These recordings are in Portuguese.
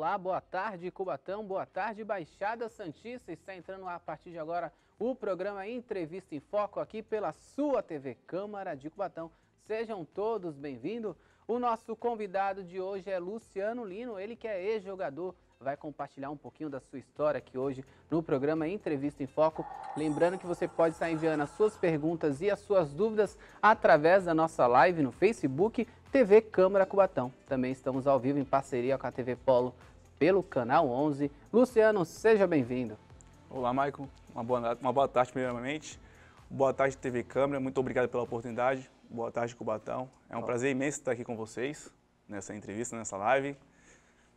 Olá, boa tarde Cubatão, boa tarde Baixada Santista. Está entrando a partir de agora o programa Entrevista em Foco aqui pela sua TV Câmara de Cubatão. Sejam todos bem-vindos. O nosso convidado de hoje é Luciano Lino, ele que é ex-jogador, vai compartilhar um pouquinho da sua história aqui hoje no programa Entrevista em Foco. Lembrando que você pode estar enviando as suas perguntas e as suas dúvidas através da nossa live no Facebook TV Câmara Cubatão. Também estamos ao vivo em parceria com a TV Polo pelo canal 11. Luciano, seja bem-vindo. Olá, Maicon. Uma boa, uma boa tarde, primeiramente. Boa tarde, TV Câmara. Muito obrigado pela oportunidade. Boa tarde, Cubatão. É um prazer imenso estar aqui com vocês nessa entrevista, nessa live.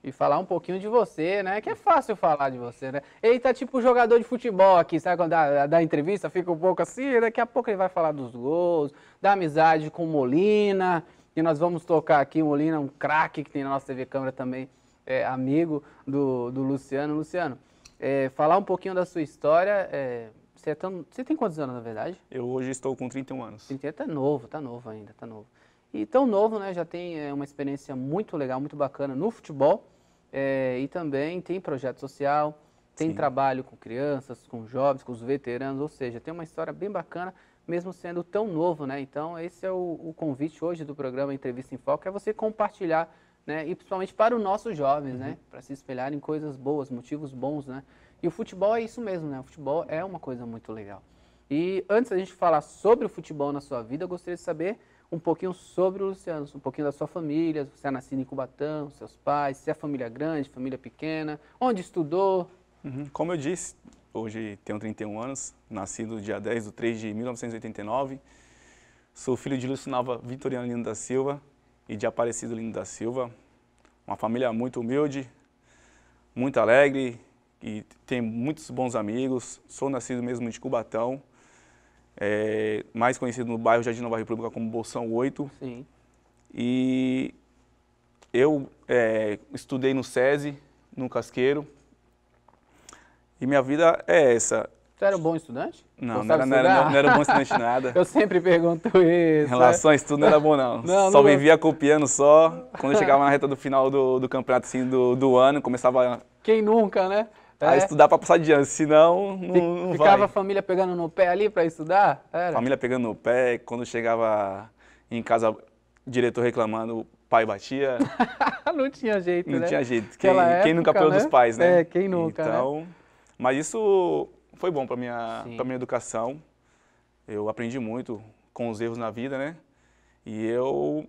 E falar um pouquinho de você, né? Que é fácil falar de você, né? Ele tá tipo jogador de futebol aqui, sabe? Quando dá, dá entrevista, fica um pouco assim, daqui a pouco ele vai falar dos gols, da amizade com Molina. E nós vamos tocar aqui, Molina, um craque que tem na nossa TV Câmara também, é, amigo do, do Luciano. Luciano, é, falar um pouquinho da sua história. É, você, é tão, você tem quantos anos, na verdade? Eu hoje estou com 31 anos. 31, tá novo, tá novo ainda, tá novo. E tão novo, né? Já tem é, uma experiência muito legal, muito bacana no futebol. É, e também tem projeto social, tem Sim. trabalho com crianças, com jovens, com os veteranos, ou seja, tem uma história bem bacana, mesmo sendo tão novo, né? Então, esse é o, o convite hoje do programa Entrevista em Foco, é você compartilhar, né? E principalmente para os nossos jovens, né? uhum. né? Para se espelhar em coisas boas, motivos bons, né? E o futebol é isso mesmo, né? O futebol é uma coisa muito legal. E antes da gente falar sobre o futebol na sua vida, eu gostaria de saber um pouquinho sobre o Luciano, um pouquinho da sua família, você é nascido em Cubatão, seus pais, se é família grande, família pequena, onde estudou? Uhum. Como eu disse, hoje tenho 31 anos, nascido dia 10 de 3 de 1989, sou filho de Lúcio Nova Vitoriano Lino da Silva e de Aparecido Lino da Silva, uma família muito humilde, muito alegre, e tem muitos bons amigos. Sou nascido mesmo de Cubatão, é, mais conhecido no bairro Jardim Nova República como Bolsão 8. Sim. E eu é, estudei no SESI, no Casqueiro. E minha vida é essa. Você era um bom estudante? Não, não era, não, era, não era, bom estudante nada. eu sempre pergunto isso. Em relação a estudo não era bom não. não só vivia copiando só. Quando chegava na reta do final do, do campeonato assim, do, do ano, começava... Quem nunca, né? a é. estudar para passar de ano, senão não, não Ficava vai. a família pegando no pé ali para estudar? Era. Família pegando no pé, quando chegava em casa, diretor reclamando, o pai batia. não tinha jeito, não né? Não tinha jeito. Quem, época, quem nunca pegou né? dos pais, né? É, quem nunca, né? Então, né? mas isso foi bom para minha para minha educação. Eu aprendi muito com os erros na vida, né? E eu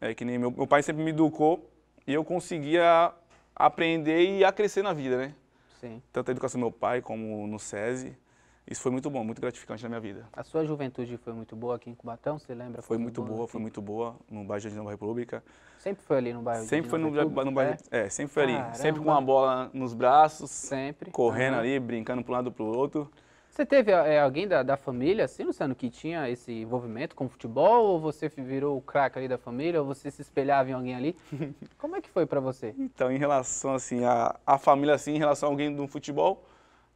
é que nem meu, meu pai sempre me educou e eu conseguia aprender e a crescer na vida, né? Sim. Tanto a educação do meu pai como no SESI. Isso foi muito bom, muito gratificante na minha vida. A sua juventude foi muito boa aqui em Cubatão, você lembra? Foi muito boa, foi muito boa no bairro de Nova República. Sempre foi ali no bairro Sempre foi no, no, no bairro, é? é, sempre foi Caramba. ali. Sempre com a bola nos braços. Sempre. Correndo uhum. ali, brincando para um lado para o outro. Você teve é, alguém da, da família, assim, Luciano, que tinha esse envolvimento com futebol? Ou você virou o craque ali da família? Ou você se espelhava em alguém ali? Como é que foi para você? Então, em relação, assim, a, a família, assim, em relação a alguém do futebol,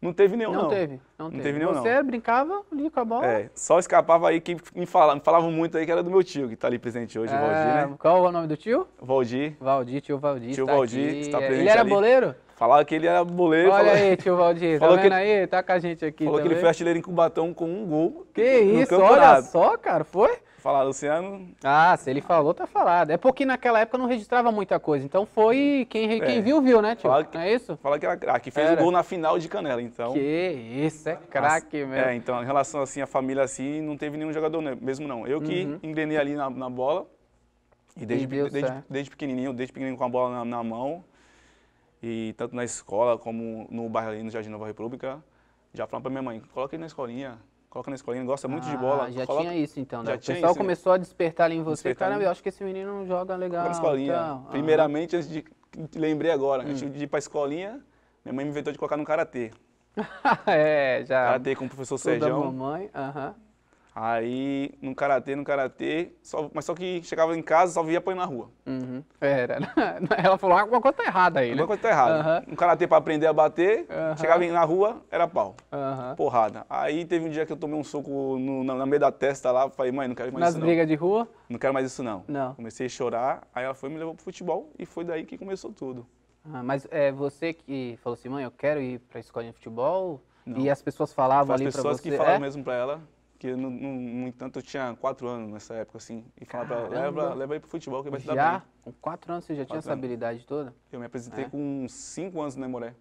não teve nenhum, não. Não teve, não, não teve. nenhum, Você não. brincava ali com a bola? É, só escapava aí que me falavam, falavam muito aí que era do meu tio, que está ali presente hoje, é, Valdir, né? Qual é o nome do tio? Valdir. Valdir, tio Valdir. Tio tá Valdir, está presente Ele era ali. boleiro? Falava que ele era boleiro. Olha falou... aí, tio Valdir, tá vendo que... aí? Tá com a gente aqui Falou também. que ele foi artilheiro em Cubatão com um gol Que isso, olha só, cara, foi? Falar, Luciano... Ah, se ele falou, tá falado. É porque naquela época não registrava muita coisa, então foi quem, quem é. viu, viu, né, tio? que, não é isso? Fala que era craque, fez o gol na final de Canela, então... Que isso, é craque mesmo. É, então, em relação assim, a família assim, não teve nenhum jogador mesmo não. Eu que uhum. engrenei ali na, na bola, e desde, desde, desde, pequenininho, desde pequenininho com a bola na, na mão, e tanto na escola como no bairro ali no Jardim Nova República, já falaram para minha mãe, coloca ele na escolinha, coloca na escolinha, gosta muito ah, de bola. Já coloca... tinha isso então, né? Já o pessoal isso, começou a despertar ali em você, despertar caramba, eu acho que esse menino joga legal. na escolinha. Então. Primeiramente, antes de, lembrei agora, hum. antes de ir para a escolinha, minha mãe me inventou de colocar no Karatê. é, já. Karatê com o professor Sérgio. mamãe, aham. Aí, no karatê, no karatê, só, mas só que chegava em casa só via apanhar na rua. Uhum. Era. Ela falou, alguma coisa tá errada aí, né? Alguma coisa tá errada. Uhum. No karatê pra aprender a bater, uhum. chegava na rua, era pau. Porrada. Aí teve um dia que eu tomei um soco no, na, na meio da testa lá, falei, mãe, não quero mais Nas isso. Nas brigas de rua? Não quero mais isso não. Não. Comecei a chorar, aí ela foi me levou pro futebol e foi daí que começou tudo. Ah, mas é você que falou assim, mãe, eu quero ir para a escolinha de futebol? Não. E as pessoas falavam As ali para pessoas você? que falaram é? mesmo pra ela, que no, no, no entanto eu tinha quatro anos nessa época, assim, e falaram pra ela, Caramba. leva, leva aí pro futebol que vai se dar Já? bem. Com quatro anos você já tinha Quatro essa anos. habilidade toda? Eu me apresentei É? com cinco anos no Nemoré.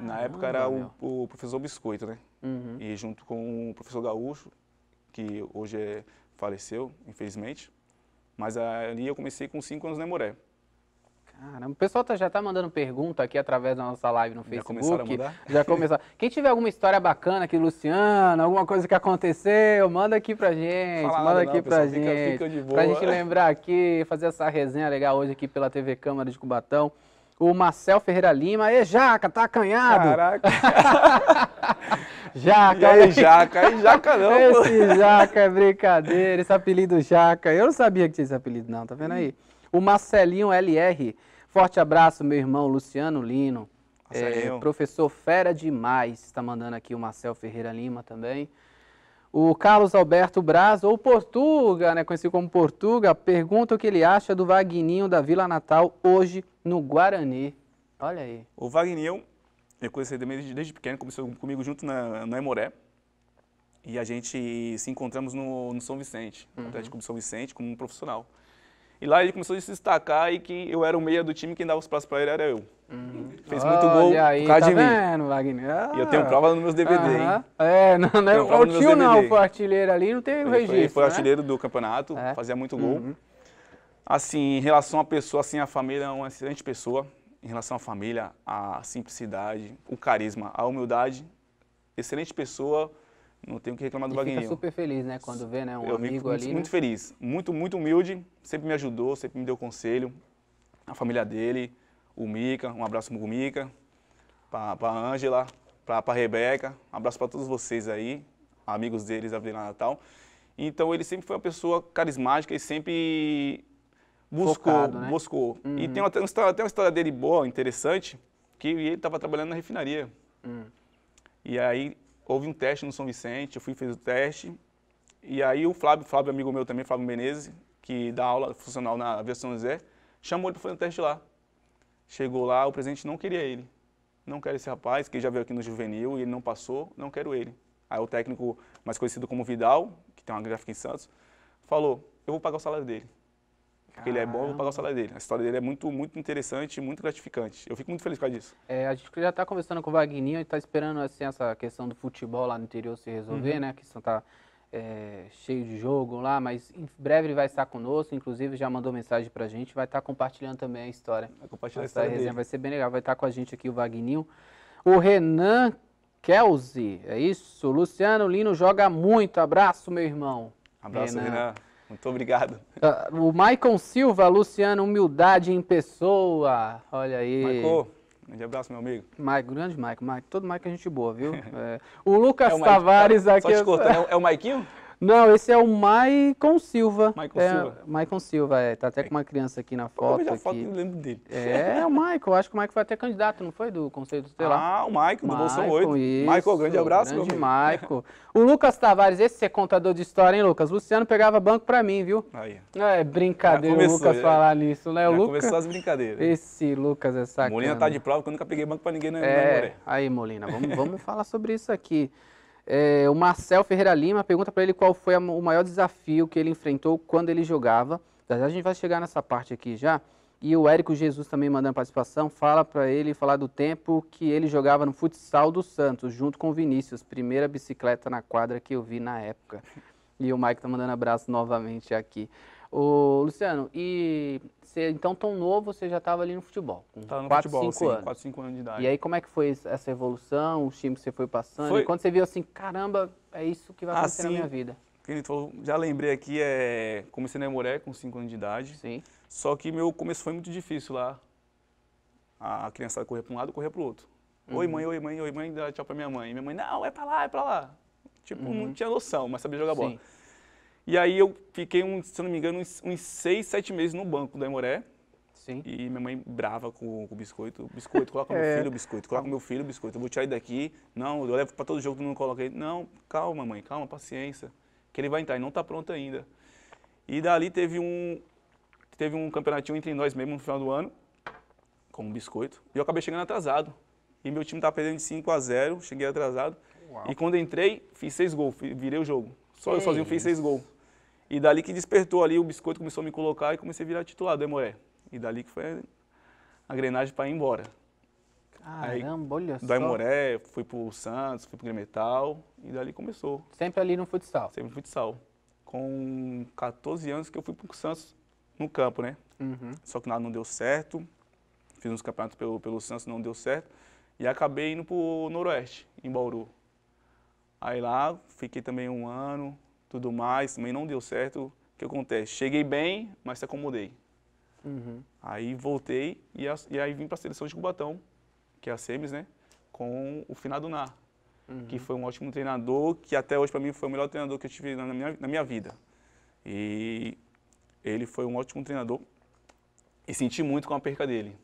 Na época Caramba, era o, o professor Biscoito, né? Uhum. E junto com o professor Gaúcho, que hoje é, faleceu, infelizmente. Mas ali eu comecei com cinco anos no Nemoré. Caramba, o pessoal tá- já tá mandando pergunta aqui através da nossa live no Já Facebook. começaram a mandar? Já começaram. Quem tiver alguma história bacana aqui, Luciano, alguma coisa que aconteceu, manda aqui pra gente. Fala manda nada aqui não, pra pessoal, fica- gente. fica de Pra boa. gente lembrar aqui, fazer essa resenha legal hoje aqui pela TV Câmara de Cubatão. O Marcel Ferreira Lima, e Jaca, tá acanhado? Caraca! Jaca, e aí, Jaca? Aí, Jaca não, pô. Esse Jaca é brincadeira, esse apelido Jaca. Eu não sabia que tinha esse apelido, não, tá vendo aí? O Marcelinho LR. Forte abraço, meu irmão Luciano Lino. É, professor fera demais, está mandando aqui o Marcel Ferreira Lima também. O Carlos Alberto Braz, ou Portuga, né, conhecido como Portuga, pergunta o que ele acha do Vagninho da Vila Natal hoje no Guarani. Olha aí. O Wagner, eu conheci ele desde, desde pequeno, começou comigo junto na, na Emoré. E a gente se encontramos no, no São Vicente, no Atlético do São Vicente, como um profissional. E lá ele começou a se destacar e que eu era o meia do time, quem dava os passos para ele era eu. Fez muito gol Olha aí, por causa tá de mim. vendo, Wagner? E eu tenho Ah. prova nos meus DVD, hein? Aham. É, não, não é o tio não, foi artilheiro ali, não tem Ele foi, registro, ele foi né? artilheiro do campeonato, É. fazia muito gol. Uhum. Assim, em relação à pessoa, assim, a família é uma excelente pessoa. Em relação à família, a simplicidade, o carisma, a humildade, excelente pessoa. Não tenho o que reclamar do E fica super feliz, né, quando vê, né, um eu amigo muito, ali, muito né? feliz, muito, muito humilde, sempre me ajudou, sempre me deu conselho. A família dele, o Mica, um abraço pro Mica, pra, pra Ângela, pra, pra Rebeca, um abraço para todos vocês aí, amigos deles da Vila Natal. Então ele sempre foi uma pessoa carismática e sempre buscou, Focado, né? buscou. E Uhum. tem até uma, história, até uma história dele boa, interessante, que ele estava trabalhando na refinaria. Hum. E aí houve um teste no São Vicente, eu fui fiz o teste. E aí o Flávio, Flávio amigo meu também, Flávio Menezes, que dá aula funcional na aviação São José, chamou ele para fazer um teste lá. Chegou lá, o presidente não queria ele. Não quero esse rapaz, que já veio aqui no juvenil e ele não passou, não quero ele. Aí o técnico mais conhecido como Vidal, que tem uma gráfica em Santos, falou, eu vou pagar o salário dele. Porque ele é bom, eu vou pagar o salário dele. A história dele é muito, muito interessante, muito gratificante. Eu fico muito feliz por causa disso. É, a gente já está conversando com o Vagninho e está esperando assim, essa questão do futebol lá no interior se Uhum. resolver, né? A questão tá é, cheio de jogo lá, mas em breve ele vai estar conosco, inclusive já mandou mensagem pra gente, vai estar compartilhando também a história. Vai compartilhar a Essa história resenha vai ser bem legal, vai estar com a gente aqui o Vagninho. O Renan Kelsey, é isso? Luciano Lino joga muito, abraço meu irmão. Abraço, Renan. Renan. Muito obrigado. Ah, O Maicon Silva, Luciano, humildade em pessoa. Olha aí. Marcou. Um grande abraço, meu amigo. Mike, grande Mike, todo Mike é gente boa, viu? É. O Lucas É o Tavares Só aqui. te cortando, é o- é o Maiquinho? Não, esse é o Maicon Silva. Maicon é, Silva. Maicon Silva, é. Tá até com uma criança aqui na Eu foto. vejo a foto e lembro dele. É, o Maicon. Acho que o Maicon foi até candidato, não foi? Do Conselho Tutelar. Ah, o Maicon, do Bolsão 8. isso, Michael, grande abraço, grande. Maicon. O Lucas Tavares, esse é contador de história, hein, Lucas? Luciano pegava banco pra mim, viu? Aí, É brincadeira Já o começou, Lucas já- falar nisso, né? O Lucas. começou as brincadeiras. Esse Lucas é sacana. Molina tá de prova que eu nunca peguei banco pra ninguém na, É, aí, Molina, vamos, vamos falar sobre isso aqui. É, o Marcel Ferreira Lima pergunta para ele qual foi a- o maior desafio que ele enfrentou quando ele jogava. A gente vai chegar nessa parte aqui já. E o Érico Jesus também mandando participação, fala para ele falar do tempo que ele jogava no futsal do Santos, junto com o Vinícius, primeira bicicleta na quadra que eu vi na época. E o Mike tá mandando abraço novamente aqui. Ô, Luciano, e você então tão novo, você já estava ali no futebol, com Tava no 4, futebol, 5 sim, anos. 4, 5 anos de idade. E aí, como é que foi essa evolução, os times que você foi passando? Foi- E quando você viu assim, caramba, é isso que vai acontecer na Assim, minha vida. Falou, já lembrei aqui, é, comecei na Moré com 5 anos de idade. Sim. Só que meu começo foi muito difícil lá. A criança corria para um lado, corria para o outro. Oi, Uhum. mãe, oi, mãe, oi, mãe, dá tchau pra minha mãe. E minha mãe, não, é pra lá, é pra lá. Tipo, não tinha noção, mas sabia jogar bola. E aí eu fiquei, um, se eu não me engano, uns, uns seis, sete meses no banco da Emoré. Sim. E minha mãe brava com, com o biscoito. Biscoito, coloca É. meu filho, biscoito. Coloca meu filho, biscoito. Eu vou tirar ele daqui. Não, eu levo pra todo jogo, tu não coloca ele. Não, calma, mãe, calma, paciência. Que ele vai entrar, ele não tá pronto ainda. E dali teve um, teve um campeonatinho entre nós mesmo no final do ano. com um biscoito. E eu acabei chegando atrasado. E meu time estava perdendo de 5 a 0 cheguei atrasado. Uau. E quando entrei, fiz seis gols, virei o jogo. Só que eu sozinho isso? fiz seis gols. E dali que despertou ali, o biscoito começou a me colocar e comecei a virar titular do Emoré. E dali que foi a engrenagem para ir embora. Caramba, olha só. Do Aimoré, fui pro Santos, fui pro Gremetal e dali começou. Sempre ali no futsal? Sempre no futsal. Com 14 anos que eu fui pro Santos no campo, né? Uhum. Só que nada não deu certo. Fiz uns campeonatos pelo, pelo Santos, não deu certo. E acabei indo pro Noroeste, em Bauru. Aí lá, fiquei também um ano, tudo mais, também não deu certo. O que acontece? Cheguei bem, mas se acomodei. Uhum. Aí voltei e, e aí vim para a seleção de Cubatão que é a SEMES, né? Com o finado Ná, uhum. que foi um ótimo treinador, que até hoje para mim foi o melhor treinador que eu tive na minha, na minha vida. E ele foi um ótimo treinador e senti muito com a perca dele.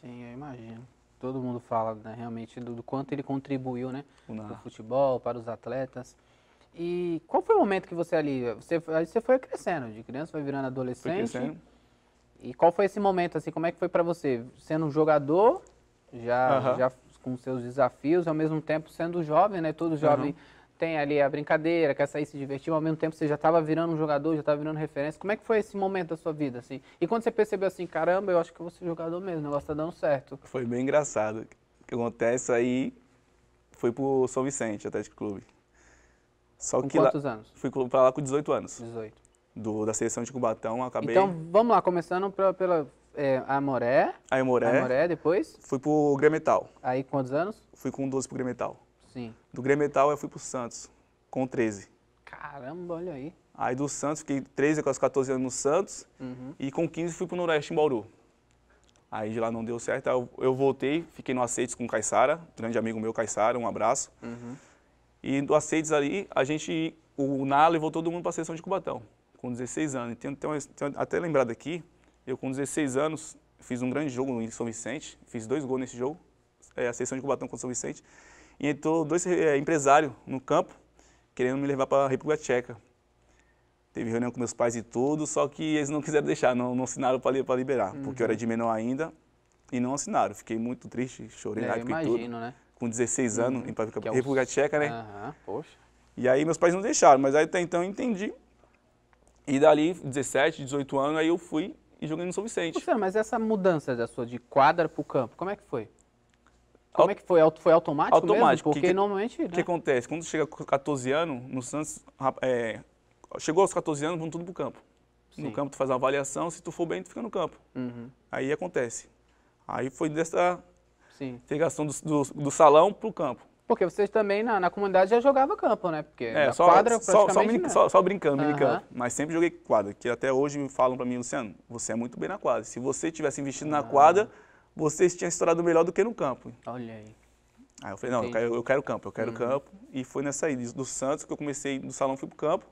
Sim, eu imagino. Todo mundo fala né, realmente do, do, quanto ele contribuiu né, para o futebol, para os atletas. E qual foi o momento que você ali, você, você foi crescendo, de criança foi virando adolescente? Foi crescendo. E qual foi esse momento, assim, como é que foi para você? Sendo um jogador já, já com seus desafios, ao mesmo tempo sendo jovem, né? Todo jovem tem ali a brincadeira, quer sair se divertir, ao mesmo tempo você já estava virando um jogador, já estava virando referência. Como é que foi esse momento da sua vida, assim? E quando você percebeu assim, caramba, eu acho que eu vou ser jogador mesmo, o negócio tá dando certo. Foi bem engraçado. O que acontece aí foi pro São Vicente, Atlético Clube. Só com que quantos lá, anos? Fui para lá com 18 anos. 18. Do, da seleção de Cubatão, acabei... Então, vamos lá, começando pra, pela é, Amoré. Amoré. Amoré, depois? Fui pro Gremetal. Aí quantos anos? Fui com 12 pro Gremetal. Sim. Do Gremetal eu fui pro Santos, com 13. Caramba, olha aí. Aí do Santos, fiquei 13 com os 14 anos no Santos. Uhum. E com 15 fui pro Noroeste, em Bauru. Aí de lá não deu certo, eu, eu voltei, fiquei no Aceites com o Caissara, grande amigo meu, Caissara, um abraço. Uhum. E do Aceites ali, a gente, o Nalo levou todo mundo para a seleção de Cubatão, com 16 anos. Então, tem, tem, até lembrado aqui, eu, com 16 anos, fiz um grande jogo em São Vicente, fiz dois gols nesse jogo, é, a seleção de Cubatão contra São Vicente, e entrou dois é, empresários no campo, querendo me levar para a República Tcheca. Teve reunião com meus pais e tudo, só que eles não quiseram deixar, não, não assinaram para liberar, uhum. porque eu era de menor ainda, e não assinaram. Fiquei muito triste, chorei é, na época imagino, e tudo. Né? Com 16 uhum. anos, para a República Tcheca, né? Uhum. Poxa. E aí meus pais não deixaram, mas aí até então eu entendi. E dali, 17, 18 anos, aí eu fui e joguei no São Vicente. Luciano, mas essa mudança da sua de quadra para o campo, como é que foi? Como é que foi? Foi automático, automático mesmo? Porque que, normalmente... O que, né? acontece? Quando chega com 14 anos, no Santos, é, chegou aos 14 anos, vamos tudo pro campo. Sim. No campo tu faz uma avaliação, se tu for bem, tu fica no campo. Uhum. Aí acontece. Aí foi dessa Sim. integração do, do, do salão pro campo. Porque vocês também na, na comunidade já jogavam campo, né? Porque é, só, quadra só, só, só, só, brincando, uhum. brincando. Mas sempre joguei quadra, que até hoje falam para mim, Luciano, você é muito bem na quadra. Se você tivesse investido na quadra, você tinha estourado melhor do que no campo. Olha aí. Aí eu falei, não, eu quero, eu quero, campo, eu quero uhum. campo. E foi nessa aí, do Santos, que eu comecei do salão, fui pro campo.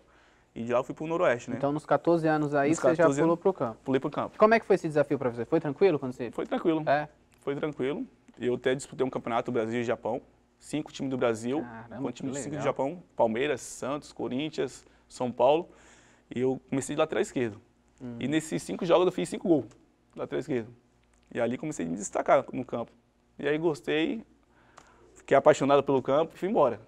E de lá eu fui pro Noroeste, né? Então, nos 14 anos aí, nos você já pulou pro campo. Pulei pro campo. Como é que foi esse desafio para você? Foi tranquilo quando você... Foi tranquilo. É? Foi tranquilo. Eu até disputei um campeonato Brasil e Japão cinco times do Brasil, Caramba, time cinco do Japão, Palmeiras, Santos, Corinthians, São Paulo. E eu comecei de lateral esquerdo. Uhum. E nesses cinco jogos eu fiz cinco gols, lateral esquerdo. E ali comecei a me destacar no campo. E aí gostei, fiquei apaixonado pelo campo e fui embora.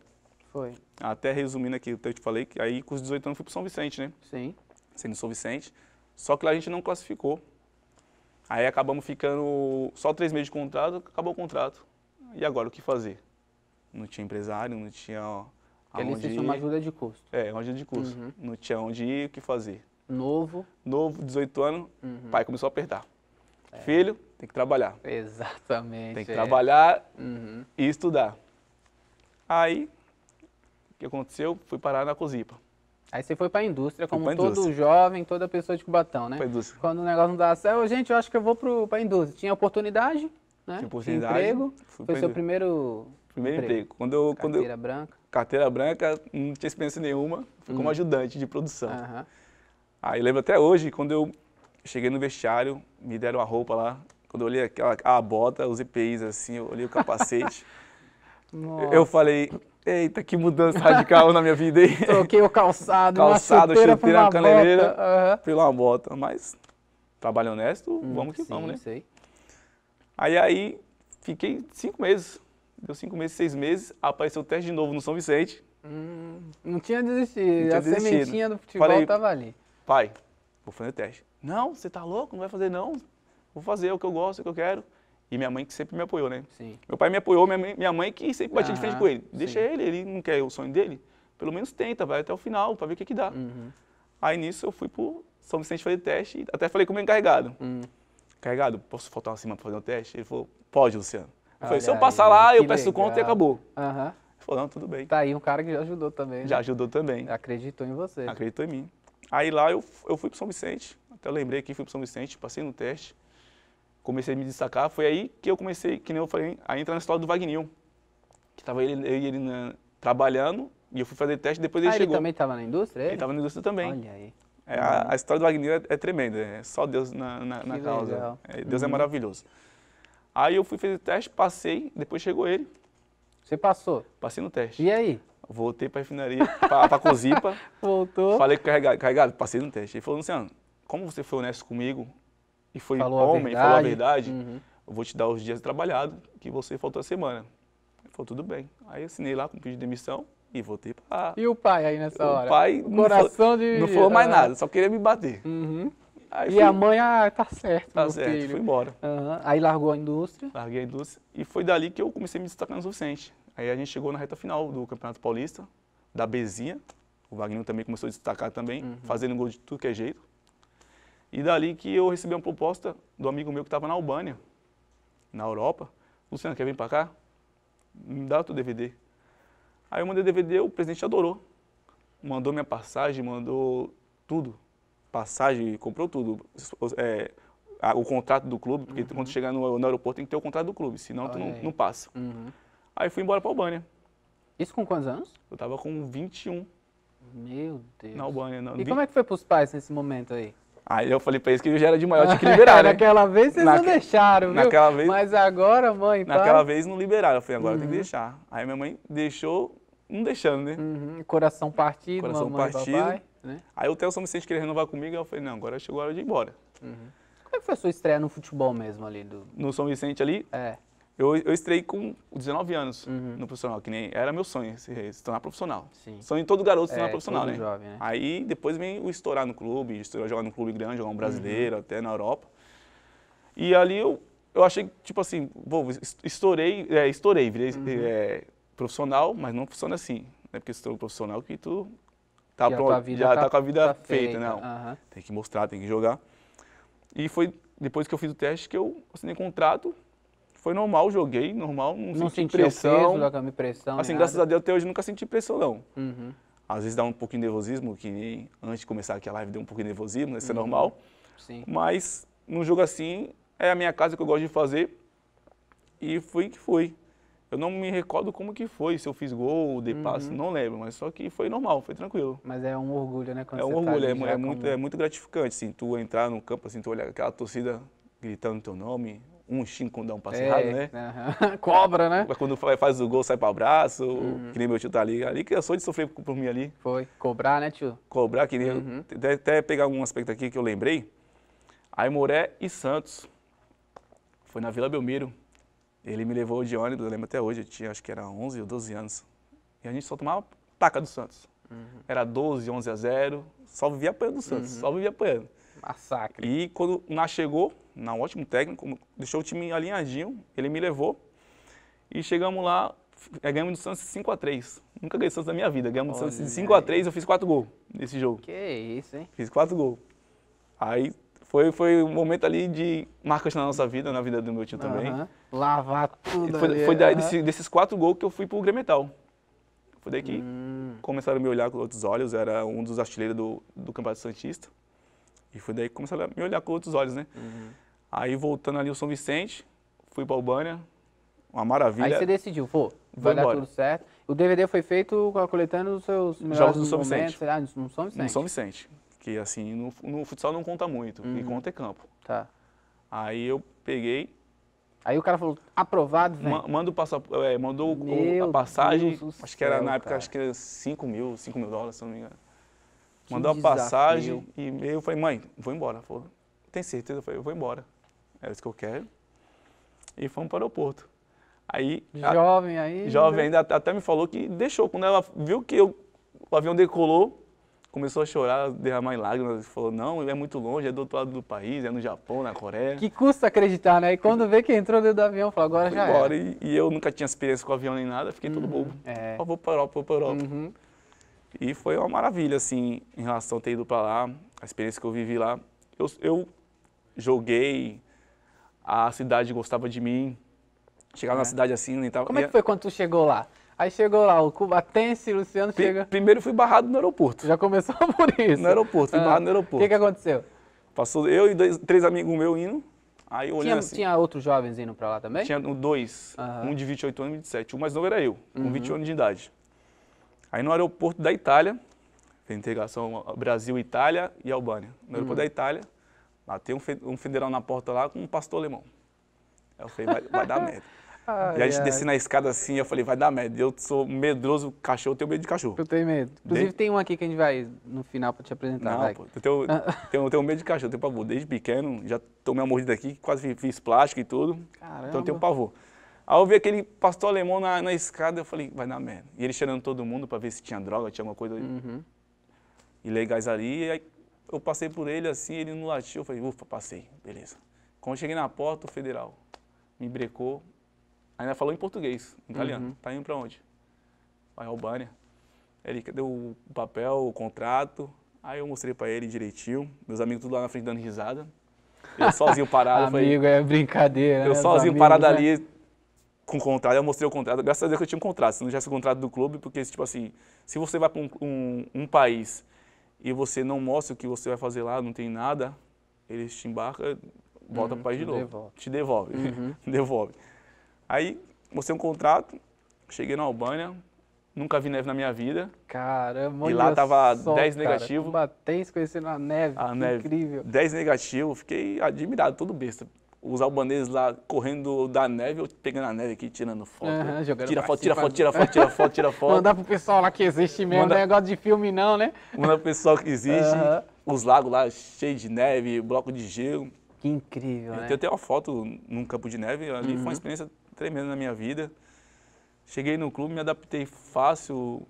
Foi. Até resumindo aqui, eu te falei que aí com os 18 anos fui para São Vicente, né? Sim. Sendo São Vicente. Só que lá a gente não classificou. Aí acabamos ficando só três meses de contrato, acabou o contrato. E agora, o que fazer? não tinha empresário, não tinha onde ir. uma ajuda de custo. É, uma ajuda de custo. Uhum. Não tinha onde ir, o que fazer. Novo. Novo, 18 anos, uhum. pai começou a apertar. É. Filho, tem que trabalhar. Exatamente. Tem que é. trabalhar uhum. e estudar. Aí, o que aconteceu? Fui parar na Cozipa. Aí você foi para a indústria, como todo indústria. jovem, toda pessoa de Cubatão, né? Pra indústria. Quando o negócio não dá certo, gente, eu acho que eu vou para a indústria. Tinha oportunidade, né? Tinha oportunidade. Tinha emprego. Foi seu primeiro Primeiro emprego. emprego. Quando eu, carteira quando eu, branca? Carteira branca, não tinha experiência nenhuma, fui como uhum. ajudante de produção. Uhum. Aí lembro até hoje, quando eu cheguei no vestiário, me deram a roupa lá, quando eu olhei aquela, a bota, os EPIs assim, eu olhei o capacete, eu falei, eita, que mudança radical na minha vida aí. Troquei o calçado, calçado, chuteira, chuteira uma caneleira, uhum. pela uma bota, mas trabalho honesto, hum, vamos que sim, vamos, né? Sei. Aí, aí, fiquei cinco meses. Deu cinco meses, seis meses, apareceu o teste de novo no São Vicente. Hum, não tinha desistido, tinha a desistido. sementinha do futebol Falei- tava ali. Pai, vou fazer teste. Não, você tá louco? Não vai fazer não. Vou fazer é o que eu gosto, é o que eu quero. E minha mãe que sempre me apoiou, né? Sim. Meu pai me apoiou, minha mãe, minha mãe que sempre batia de frente com ele. Deixa sim. ele, ele não quer o sonho dele. Pelo menos tenta, vai até o final pra ver o que que dá. Uhum. Aí nisso eu fui pro São Vicente fazer teste, e até falei com o meu encarregado. Hum. Encarregado, posso faltar uma semana pra fazer um teste? Ele falou, pode, Luciano. Eu falei, se eu passar aí, lá, eu peço conta e legal. acabou. Aham. Ele falou, não, tudo bem. Tá aí um cara que já ajudou também. né? Já ajudou também. Acreditou em você. Acreditou em mim. Aí lá eu, eu fui pro São Vicente, até lembrei que fui pro São Vicente, passei no teste, comecei a me destacar. Foi aí que eu comecei, que nem eu falei, a entrar na história do Wagninho. Que tava ele, eu e ele na- trabalhando, e eu fui fazer teste, depois ele ah, ele chegou. também tava na indústria? Ele tava na indústria também. Olha aí. É, a, a história do Wagner é, é tremenda, é só Deus na, na, na causa. É, Deus é Uhum. maravilhoso. Aí eu fui fazer o teste, passei, depois chegou ele, Você passou. passei no teste. E aí? Voltei pra refinaria, pra, pra Cozipa, Voltou? falei com o carregado, carregado, passei no teste. Ele falou, Luciano, como você foi honesto comigo e foi Falou a homem, falou a verdade. Uhum. eu vou te dar os dias trabalhados que você faltou a semana. Ele falou, tudo bem. Aí assinei lá com pedido de demissão e voltei pra... E o pai aí nessa O hora? pai o coração de... Não falou mais Ah. nada, só queria me bater. Uhum. Aí E fui- a mãe, ah, tá certo, Tá certo, filho. fui embora. Aham. Aí largou a indústria. Larguei a indústria e foi dali que eu comecei a me destacar no suficiente. Aí a gente chegou na reta final do Campeonato Paulista, da Bezinha. O Wagner também começou a destacar também, Uhum. fazendo gol de tudo que é jeito. E dali que eu recebi uma proposta do amigo meu que estava na Albânia, na Europa. Luciano, quer vir para cá? Me dá o teu DVD. Aí eu mandei o DVD, o presidente adorou. Mandou minha passagem, mandou tudo. Passagem, comprou tudo. É, a- o contrato do clube, porque quando chegar no, no aeroporto tem que ter o contrato do clube, senão tu Olha não, aí. não passa. Uhum. Aí fui embora para Albânia. Isso com quantos anos? Eu tava com 21 Meu Deus. na Albânia. Na, E como é que foi pros pais nesse momento aí? Aí eu falei para eles que eu já era de maior, tinha que liberar, né? Naquela vez vocês não Naque- deixaram, viu? naquela vez- Mas agora, mãe, pai... Naquela vez não liberaram. Eu falei, agora tem que Uhum. deixar. Aí minha mãe deixou, não deixando, né? Uhum. Coração partido, Coração mamãe partido. papai. Né? Aí o Theo São Vicente queria renovar comigo, eu falei, não, agora chegou a hora de ir embora. Como é que foi a sua estreia no futebol mesmo ali? Do... No São Vicente ali, É. eu, eu estrei com 19 anos Uhum. no profissional, que nem era meu sonho, se, se tornar profissional. Sim. Sonho de todo garoto se É, tornar profissional, todo né? jovem, né? Aí depois vem o estourar no clube, estourar jogar no clube grande, jogar um brasileiro, Uhum. até na Europa. E ali eu, eu achei, tipo assim, estourei, é, estourei, virei Uhum. é, profissional, mas não funciona assim. É porque estourou profissional que tu tá a pronto, já tá- tá, com a vida tá feita, feita, não. aham. Tem que mostrar, tem que jogar. E foi depois que eu fiz o teste que eu assinei contrato. Foi normal, joguei, normal, não, Não senti pressão. da cama pressão, assim, graças a Deus, até hoje nunca senti pressão, não. Uhum. Às vezes dá um pouquinho de nervosismo, que nem antes de começar aqui a live deu um pouquinho de nervosismo, Uhum. isso é normal. Sim. Mas num jogo assim, é a minha casa que eu gosto de fazer. E fui que fui. Eu não me recordo como que foi, se eu fiz gol, dei passe, Uhum. não lembro, mas só que foi normal, foi tranquilo. Mas é um orgulho, né? Quando é um você tá orgulho, é, mu- já é muito, como- é muito gratificante, assim, tu entrar no campo, assim, tu olhar aquela torcida gritando teu nome, um dá um passe É, errado, né? aham. Cobra, né? Mas quando fa- faz o gol, sai para abraço, Uhum. que nem meu tio tá ali. Ali que eu sou de sofrer por mim ali. Foi. Cobrar, né, tio? cobrar, que nem eu- Uhum. até, até pegar um aspecto aqui que eu lembrei. Aimoré e Santos. Foi na Vila Belmiro. Ele me levou de ônibus, eu lembro até hoje, eu tinha acho que era 11 ou 12 anos. E a gente só tomava placa do Santos. Uhum. Era 12, 11 a 0, só vivia apanhando do Santos, Uhum. só vivia apanhando. Massacre. E quando o Ná chegou, na um ótimo técnico, deixou o time alinhadinho, ele me levou. E chegamos lá, é, ganhamos do Santos 5x3. Nunca ganhei Santos na minha vida. Ganhamos do Santos de Olha 5x3, eu fiz 4 gols nesse jogo. Que isso, hein? Fiz quatro gols. Aí foi, foi um momento ali de marcas na nossa vida, na vida do meu tio também. Aham. Lavar tudo Foi, ali. foi daí, aham. desse- desses quatro gols que eu fui pro Gremetal. Foi daí que Hum, começaram a me olhar com outros olhos. Era um dos artilheiros do, do Campeonato Santista. E foi daí que começaram a me olhar com outros olhos, né? uhum. Aí voltando ali ao São Vicente, fui pra Albânia. Uma maravilha. Aí você decidiu, pô, vai dar tudo certo. O DVD foi feito coletando os seus melhores Jogos do São momentos, Vicente. sei lá, no São Vicente. no São Vicente. Que assim, no, no futsal não conta muito. O Uhum. conta é campo. Tá. Aí eu peguei, Aí o cara falou, aprovado, vem. Ma- manda o passa, é, mandou o- Meu a passagem, Deus acho que era céu, na época, cara. acho que era 5 mil, 5 mil dólares, se não me engano. Mandou a passagem e eu falei, mãe, vou embora. Ela falou, tem certeza? Eu falei, eu vou embora. É isso que eu quero. e fomos para o aeroporto. Aí, jovem aí. Jovem né? ainda até me falou que deixou. Quando ela viu que eu, o avião decolou, começou a chorar, derramar em lágrimas. Falou, não, é muito longe, é do outro lado do país, é no Japão, na Coreia. Que custa acreditar, né? E quando vê que entrou dentro do avião, falou, agora já embora. E, e, eu nunca tinha experiência com avião nem nada, fiquei uhum, todo bobo. É. vou para Europa, vou para Europa. Uhum. E foi uma maravilha, assim, em relação a ter ido para lá, a experiência que eu vivi lá. Eu, eu joguei, a cidade gostava de mim. Chegava é. na cidade assim, nem tava... Como é que foi quando tu chegou lá? Aí chegou lá, o Cubatense, Luciano P chega... Primeiro fui barrado no aeroporto. Já começou por isso? No aeroporto, fui ah. barrado no aeroporto. O que, que aconteceu? Passou eu e dois, três amigos meus indo. Aí eu tinha, assim, tinha outros jovens indo pra lá também? Tinha dois, um de 28 anos e 27. O mais novo era eu, com uhum. 21 anos de idade. Aí no aeroporto da Itália, tem integração Brasil-Itália e Albânia. No aeroporto uhum. da Itália, lá tem um, um federal na porta lá com um pastor alemão. Aí eu falei, vai, vai dar merda. Ai, e a gente descendo na escada assim, eu falei, vai dar merda. Eu sou medroso, cachorro, eu tenho medo de cachorro. Eu tenho medo. Inclusive tem um aqui que a gente vai no final para te apresentar. Não, pô, eu tenho, tenho, tenho medo de cachorro, tenho pavor. Desde pequeno, já tomei uma mordida aqui, quase fiz plástico e tudo. Caramba. Então eu tenho pavor. Aí eu vi aquele pastor alemão na, na escada, eu falei, vai dar merda. E ele cheirando todo mundo para ver se tinha droga, tinha alguma coisa uhum. ilegais ali. E aí eu passei por ele assim, ele não latiu, eu falei, ufa, passei, beleza. Quando eu cheguei na porta, o federal me brecou, Ainda falou em português, em italiano. Uhum. Tá indo para onde? Vai Albânia. Ele deu o papel, o contrato. Aí eu mostrei para ele direitinho. Meus amigos tudo lá na frente dando risada. Eu sozinho parado. Amigo, falei, é brincadeira. Eu né? sozinho parado né? ali com o contrato. Eu mostrei o contrato. Graças a Deus que eu tinha um contrato. Se não tivesse o contrato do clube, porque, tipo assim, se você vai para um, um, um, país e você não mostra o que você vai fazer lá, não tem nada, eles te embarcam, volta uhum, para o país de novo. Devolve. Te devolve. Uhum. devolve. Aí mostrei um contrato, cheguei na Albânia, nunca vi neve na minha vida. Caramba, E lá tava só, 10 negativo. Batens conhecendo a neve, a neve incrível. 10 negativo, fiquei admirado, todo besta. Os albaneses lá correndo da neve, eu pegando a neve aqui, tirando foto. Uhum, tira foto, tira foto, tira foto, tira foto, tira foto. Mandar pro pessoal lá que existe mesmo, Manda... negócio de filme não, né? Manda pro pessoal que existe. Uhum. Os lagos lá cheios de neve, bloco de gelo. Que incrível, eu né? Tem até uma foto num campo de neve, ali uhum. foi uma uhum. experiência tremenda na minha vida. Cheguei no clube, me adaptei fácil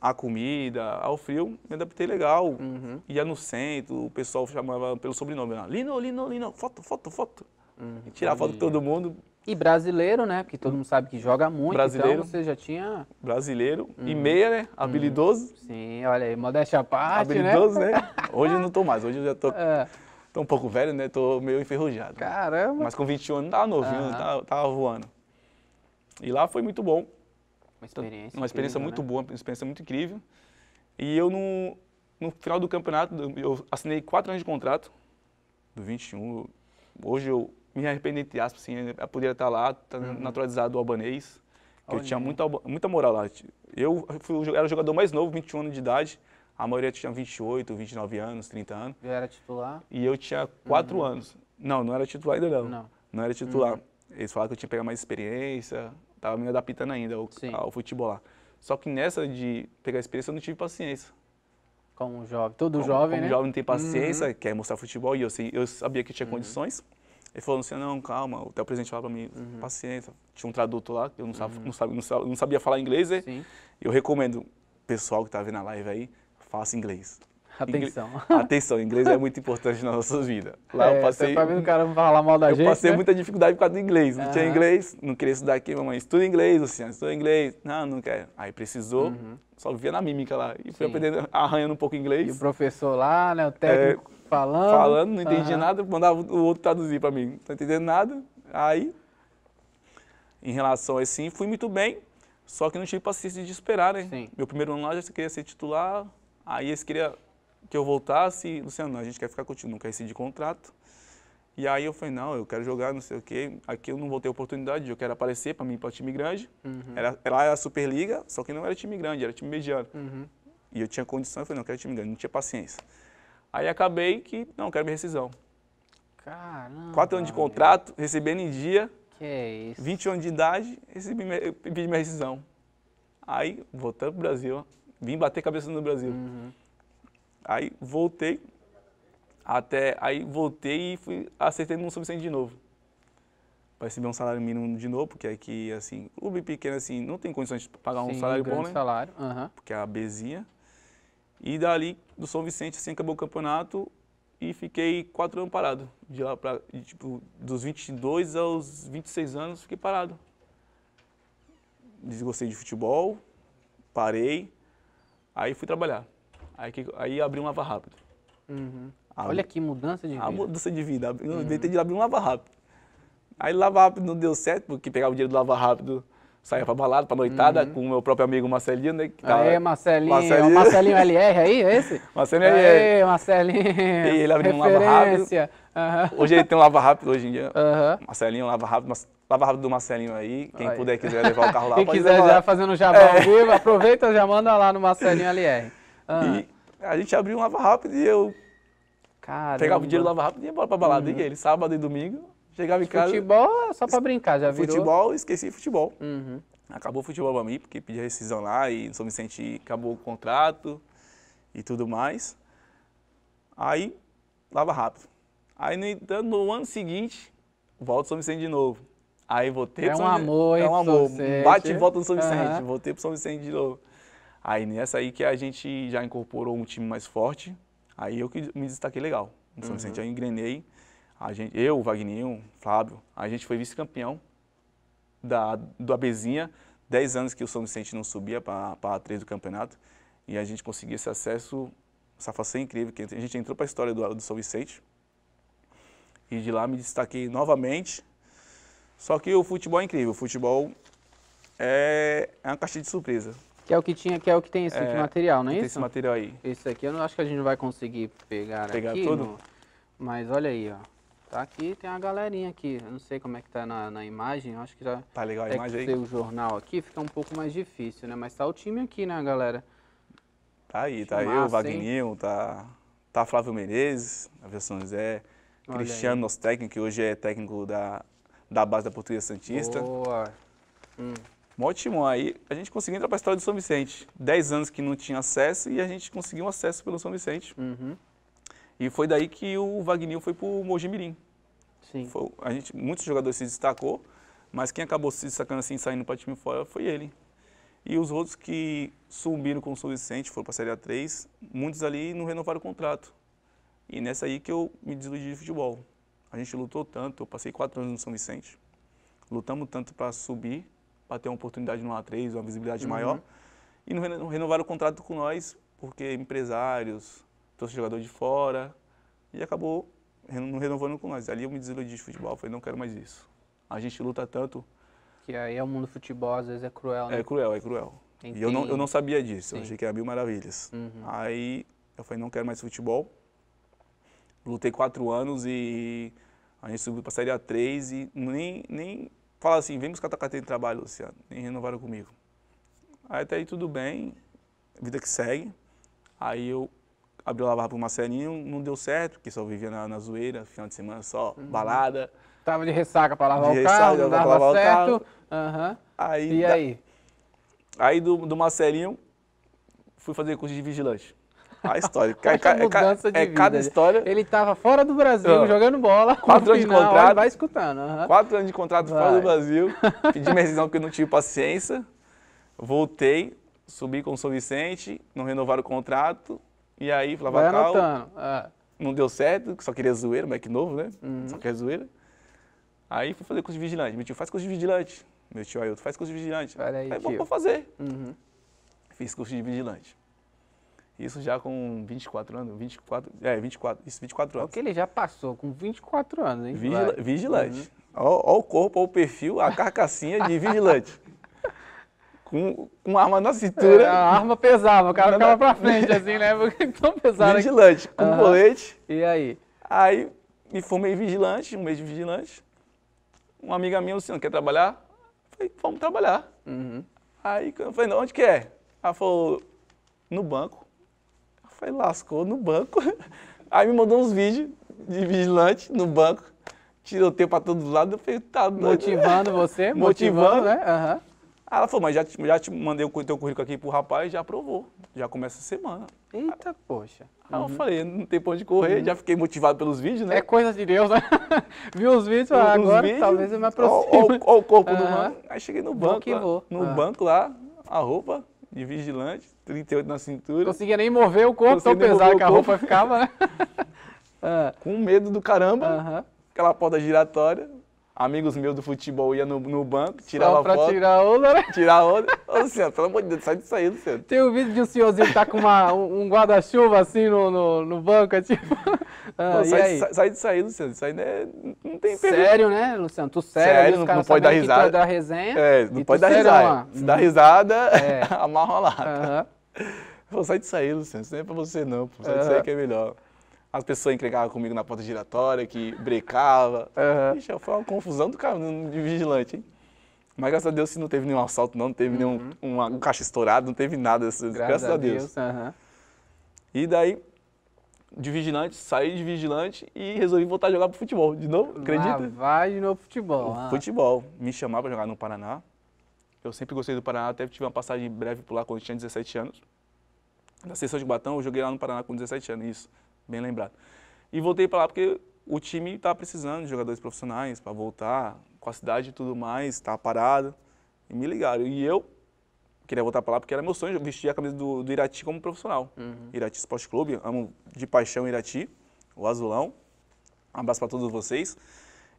à comida, ao frio, me adaptei legal. Uhum. Ia no centro, o pessoal chamava pelo sobrenome lá. Lino, Lino, Lino, foto, foto, foto. Uhum. Tirar foto de todo mundo. E brasileiro, né? Porque todo mundo sabe que joga muito, brasileiro, então você já tinha... Brasileiro. Uhum. E meia, né? Habilidoso. Uhum. Sim, olha aí, modéstia à parte, Habilidoso, né? né? Hoje eu não tô mais, hoje eu já tô... É. Tô um pouco velho, né? Tô meio enferrujado. Caramba! Mas com 21 anos tava novinho, uhum. tava, tava voando. E lá foi muito bom. Uma experiência. Uma experiência incrível, muito né? boa, uma experiência muito incrível. E eu, no, no final do campeonato, eu assinei quatro anos de contrato, do 21. Hoje eu me arrependo, entre aspas, assim, eu poderia estar lá, tá uhum. naturalizado do albanês, que eu tinha muita, muita moral lá. Eu fui, era o jogador mais novo, 21 anos de idade. A maioria tinha 28, 29 anos, 30 anos. Eu era titular? E eu tinha quatro uhum. anos. Não, não era titular ainda não. Não, não era titular. Uhum. Eles falaram que eu tinha que pegar mais experiência, estava me adaptando ainda ao, ao, futebol lá. Só que nessa de pegar experiência eu não tive paciência. Como jovem, todo como, jovem, como né? jovem não tem paciência, uhum. quer mostrar futebol, e eu, sei, eu sabia que tinha uhum. condições. Ele falou assim, não, calma, o presidente falou para mim, uhum. paciência. Tinha um tradutor lá, que eu não, sabe, uhum. não, não, não, sabia falar inglês, né? Sim. Eu recomendo, pessoal que está vendo a live aí, faça inglês. Atenção. Atenção, inglês é muito importante nas nossas vidas. Lá é, eu passei. Tá vendo o cara falar mal da eu gente? Eu passei né? muita dificuldade por causa do inglês. Não uhum. tinha inglês, não queria estudar aqui, mamãe. Estuda inglês, Luciano, estuda inglês. Não, não quero. Aí precisou, uhum. só vivia na mímica lá. E fui Sim. aprendendo, arranhando um pouco inglês. E o professor lá, né, o técnico é, falando. Falando, não entendia uhum. nada, mandava o outro traduzir para mim. Não tô entendendo nada. Aí, em relação a assim, fui muito bem. Só que não tive paciência de esperar, né? Sim. Meu primeiro ano lá já queria ser titular. Aí eles queriam que eu voltasse, Luciano, a gente quer ficar contigo, não quer rescindir contrato. E aí eu falei, não, eu quero jogar, não sei o quê. Aqui eu não vou ter oportunidade, eu quero aparecer para mim, para time grande. Uhum. Era, lá era a Superliga, só que não era time grande, era time mediano. Uhum. E eu tinha condição, eu falei, não, eu quero time grande, não tinha paciência. Aí acabei que, não, quero minha rescisão. Caramba. Quatro anos de contrato, recebendo em dia. Que é isso? 20 anos de idade, recebi minha, pedi minha rescisão. Aí, voltando pro Brasil, vim bater cabeça no Brasil. Uhum. Aí voltei, até aí voltei e fui, acertei no Sub-100 de novo. para receber um salário mínimo de novo, porque aqui, assim, clube pequeno, assim, não tem condições de pagar um Sim, salário grande bom, né? salário. aham. Porque é a Bezinha. E dali, do São Vicente, assim, acabou o campeonato e fiquei quatro anos parado. De lá pra, e, tipo, dos 22 aos 26 anos, fiquei parado. Desgostei de futebol, parei, aí fui trabalhar. Aí, que- aí abri um lava rápido. Uhum. A- Olha que mudança de vida. a mudança de vida. Eu inventei de abrir um lava rápido. Aí lava rápido não deu certo, porque pegava o dinheiro do lava rápido, saía pra balada, pra noitada, com o meu próprio amigo Marcelinho, né? Que tava- Aê, Marcelinho. Marcelinho. Marcelinho. LR aí, é esse? Marcelinho LR. Aê, Marcelinho. E ele abriu um lava rápido. Aham. Hoje ele tem um lava rápido, hoje em dia. Aham. Marcelinho, lava rápido, mas- lava rápido do Marcelinho aí. Quem Aí. puder quiser levar o carro lá, Quem quiser levar já fazendo jabá É. ao vivo, aproveita já manda lá no Marcelinho LR. Ah, E a gente abriu um lava rápido e eu Caramba. pegava o dinheiro do lava rápido e ia embora pra balada. E ele, sábado e domingo, chegava em casa. Futebol é só pra brincar, já virou. Futebol, esqueci futebol. Uhum. Acabou o futebol pra mim, porque pedi a rescisão lá e em São Vicente acabou o contrato e tudo mais. Aí, lava rápido. Aí, no, entanto, no ano seguinte, volto São Vicente de novo. Aí voltei É pro um São Vicente. amor, É hein, um amor. Vicente. Bate e volta no São. Vicente. Voltei pro São Vicente de novo. Aí nessa aí que a gente já incorporou um time mais forte. Aí eu que me destaquei legal. No São Vicente eu engrenei. A gente, eu, o Vagninho, Fábio, a gente foi vice-campeão da, do Abezinha. 10 anos que o São Vicente não subia para a 3 do campeonato. E a gente conseguiu esse acesso, essa façanha incrível. Que a gente entrou para a história do, do São Vicente. E de lá me destaquei novamente. Só que o futebol é incrível. O futebol é, é uma caixa de surpresa. Que é o que tinha, que é o que tem esse É, material, não é Tem isso? esse material aí. Esse aqui eu não acho que a gente não vai conseguir pegar, Pegar aqui. tudo? no- Mas olha aí, ó. Tá aqui, tem uma galerinha aqui. Eu não sei como é que tá na, na imagem, eu acho que já. Tá legal a imagem aí? o jornal aqui fica um pouco mais difícil, né? Mas tá o time aqui, né, galera? Tá aí, tá eu, massa, o Vagninho, tá, tá Flávio Menezes, a versão Zé, Olha Cristiano, aí. nosso técnico, que hoje é técnico da, da base da Portuguesa Santista. Boa. Hum. Mó timão aí, a gente conseguiu entrar para a história do São Vicente. Dez anos que não tinha acesso e a gente conseguiu um acesso pelo São Vicente. Uhum. E foi daí que o Vagninho foi pro Mojimirim. Sim. Foi, a gente, muitos jogadores se destacou, mas quem acabou se destacando assim, saindo para time fora, foi ele. E os outros que subiram com o São Vicente, foram para a Série A3, muitos ali não renovaram o contrato. E nessa aí que eu me desiludi de futebol. A gente lutou tanto, eu passei quatro anos no São Vicente, lutamos tanto para subir, para ter uma oportunidade no A3, uma visibilidade maior, e não renovaram o contrato com nós, porque empresários, trouxe jogador de fora, e acabou não renovando com nós. Ali eu me desiludi de futebol, falei, não quero mais isso. A gente luta tanto, Que aí é o mundo do futebol, às vezes é cruel, né? é cruel, é cruel. Quem E eu não, eu não sabia disso, eu Sim. achei que era mil maravilhas. Uhum. Aí eu falei, não quero mais futebol. Lutei quatro anos e a gente subiu para a Série A3 e nem, nem fala assim, vem buscar tua carteira de trabalho, Luciano. Nem renovaram comigo. Aí até aí tudo bem, vida que segue. Aí eu abri o lavar pro Marcelinho, não deu certo, porque só vivia na, na zoeira, final de semana só, Uhum. balada. Tava de ressaca pra lavar De o carro, ressaca não dava lavar o certo. Aham. Aí, E da- aí? aí do, do Marcelinho, fui fazer curso de vigilante. A história. É, ca- a é ca- de é cada história. Ele tava fora do Brasil, Ah. jogando bola. Quatro no anos de final, contrato. olha, Vai escutando. aham. Quatro anos de contrato fora Vai. do Brasil. Pedi minha rescisão porque eu não tive paciência. Voltei, subi com o São Vicente, não renovaram o contrato. E aí, Vai Flavacal, anotando. Ah, não deu certo, só queria zoeira, moleque novo, né? Uhum. Só quer zoeira. Aí fui fazer curso de vigilante. Meu tio, faz curso de vigilante. Meu tio Ailton, faz curso de vigilante. Olha aí, tio. pra fazer. uhum. Fiz curso de vigilante. Isso já com 24 anos, 24, é, 24, isso, 24 É o anos. que ele já passou com 24 anos, hein? Vigila- Vai. vigilante. Ó, ó o corpo, ó o perfil, a carcassinha de vigilante. com, com arma na É, cintura, a arma pesava, o cara ficava pra frente assim, né? Porque tão pesado. aqui. vigilante, com Aham. colete. E aí? Aí me formei vigilante, um mês de vigilante. Uma amiga minha, Luciano, quer trabalhar? Falei, vamos trabalhar. Uhum. Aí eu falei, onde que é? Ela falou, no banco. Eu falei, lascou, no banco. Aí me mandou uns vídeos de vigilante no banco. Tiroteio pra todos os lados. Eu falei, tá doido. Motivando você, motivando, Motivando. né? Aham. Aí ela falou, mas já, te- já te mandei o teu currículo aqui pro rapaz, já aprovou. Já começa a semana. Eita, poxa. Aí eu falei, não tem pra onde correr, já fiquei motivado pelos vídeos, né? É coisa de Deus, né? Viu os vídeos? Ah, Uns agora vídeos, talvez eu me aproxime. ó, ó o corpo do Aham. mano. Aí cheguei no banco, que lá, vou. no Ah. banco lá, a roupa de vigilante, 38 na cintura, conseguia nem mover o corpo, tão pesado que a roupa ficava, né? Ah, com medo do caramba, aquela porta giratória. Amigos meus do futebol iam no, no banco, tirava Só pra foto, tirar onda, né? tirar onda. Ô, Luciano, pelo amor de Deus, sai disso aí, Luciano. Tem um vídeo de um senhorzinho que tá com uma, um guarda-chuva assim no, no, no banco, é tipo. Ah, Pô, sai, aí? sai, sai disso aí, Luciano. Isso aí não, é, não tem. Sério, né, Luciano? Tu sério, Sério, não- não pode dar que tu é risada. da resenha. É, não pode dar risada. Se dá risada, É. amarra lá. Aham. Pô, sai disso aí, Luciano. Isso não é pra você não, pô. Sai disso aí que é melhor. As pessoas encrencavam comigo na porta giratória, que brecava. Aham. Ixi, foi uma confusão do cara de vigilante, hein? Mas graças a Deus se não teve nenhum assalto, não, não teve nenhum uma- um caixa estourado, não teve nada. Graças, Uhum. Graças, a Deus. aham. E daí, de vigilante, saí de vigilante e resolvi voltar a jogar pro futebol. De novo, acredita? Vai de novo futebol. ah. Futebol. Me chamava pra jogar no Paraná. Eu sempre gostei do Paraná, até tive uma passagem breve por lá quando eu tinha 17 anos. Na seleção de Batão, eu joguei lá no Paraná com 17 anos, isso, bem lembrado. E voltei pra lá porque o time estava precisando de jogadores profissionais para voltar, com a cidade e tudo mais, estava parado. E me ligaram. E eu queria voltar pra lá porque era meu sonho vestir a camisa do, do Irati como profissional. Irati Esporte Clube, amo de paixão Irati, o azulão. Um abraço para todos vocês.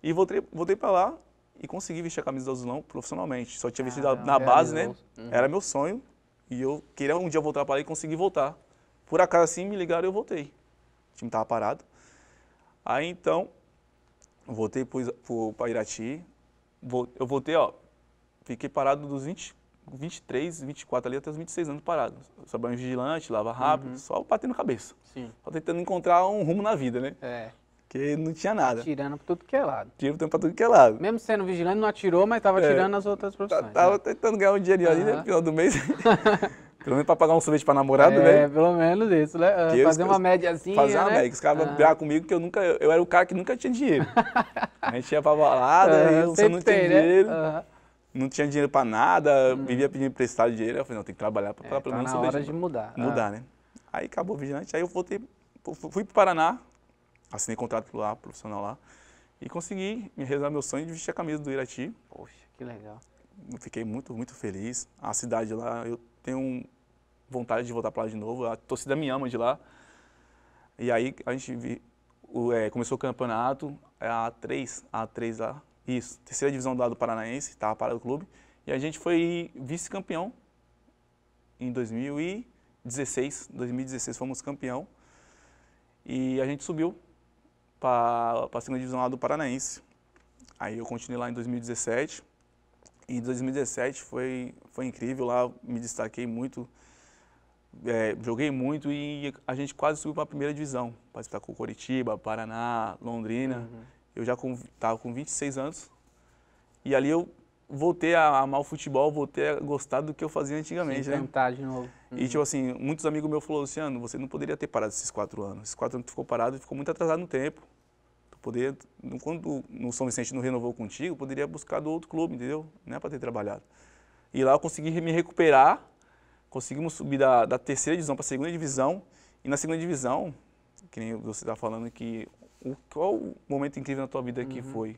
E voltei, voltei para lá e consegui vestir a camisa do azulão profissionalmente. Só tinha vestido Caramba, na base, né? Uhum. Era meu sonho. E eu queria um dia voltar para lá e conseguir voltar. Por acaso assim, me ligaram e eu voltei. O time estava parado. Aí então, voltei para Irati. Eu voltei, ó, fiquei parado dos 20, 23, 24 ali até os 26 anos parado. Só banho vigilante, lava rápido, Uhum. só batendo cabeça. Sim. Só tentando encontrar um rumo na vida, né? É. Porque não tinha nada. Tirando pra tudo que é lado. Tiro tempo pra tudo que é lado. Mesmo sendo vigilante, não atirou, mas tava É. tirando as outras profissões. Tava né? tentando ganhar um dinheirinho ali, né? No final do mês. Pelo menos pra pagar um sorvete pra namorado, é, né? pelo menos isso, né? Ah, eu- Fazer uma médiazinha, Fazer uma né? média. Os caras Aham. brigavam comigo que eu nunca. Eu era o cara que nunca tinha dinheiro. A gente ia pra balada, e eu sempre não tinha né? dinheiro. Aham. Não tinha dinheiro pra nada, vivia pedindo emprestado dinheiro. Eu falei, não, tem que trabalhar pra, É, pra pelo tá menos na sorvete hora de mudar. mudar, Ah. né? Aí acabou o vigilante, aí eu voltei, fu- fui pro Paraná, assinei contrato lá, profissional lá, e consegui me realizar meu sonho de vestir a camisa do Irati. Poxa, que legal. Fiquei muito, muito feliz. A cidade lá, eu tenho vontade de voltar para lá de novo. A torcida me ama de lá. E aí a gente vi- o, é, começou o campeonato, é a A3, a A3 lá, isso, terceira divisão do lado do Paranaense, estava parado o clube. E a gente foi vice-campeão em 2016. 2016 fomos campeão. E a gente subiu para a segunda divisão lá do Paranaense. Aí eu continuei lá em 2017. E 2017 foi, foi incrível lá, me destaquei muito, é, joguei muito e a gente quase subiu para a primeira divisão. Para disputar com Coritiba, Paraná, Londrina. Uhum. Eu já estava com 26 anos. E ali eu voltei a amar o futebol, voltei a gostar do que eu fazia antigamente, né? de novo. E, tipo assim, muitos amigos meus falaram, Luciano, você não poderia ter parado esses quatro anos. Esses quatro anos tu ficou parado, ficou muito atrasado no tempo. No- quando no São Vicente não renovou contigo, poderia buscar do outro clube, entendeu? Não é para ter trabalhado. E lá eu consegui me recuperar, conseguimos subir da, da terceira divisão para a segunda divisão. E na segunda divisão, que nem você está falando que o, qual o momento incrível na tua vida que foi?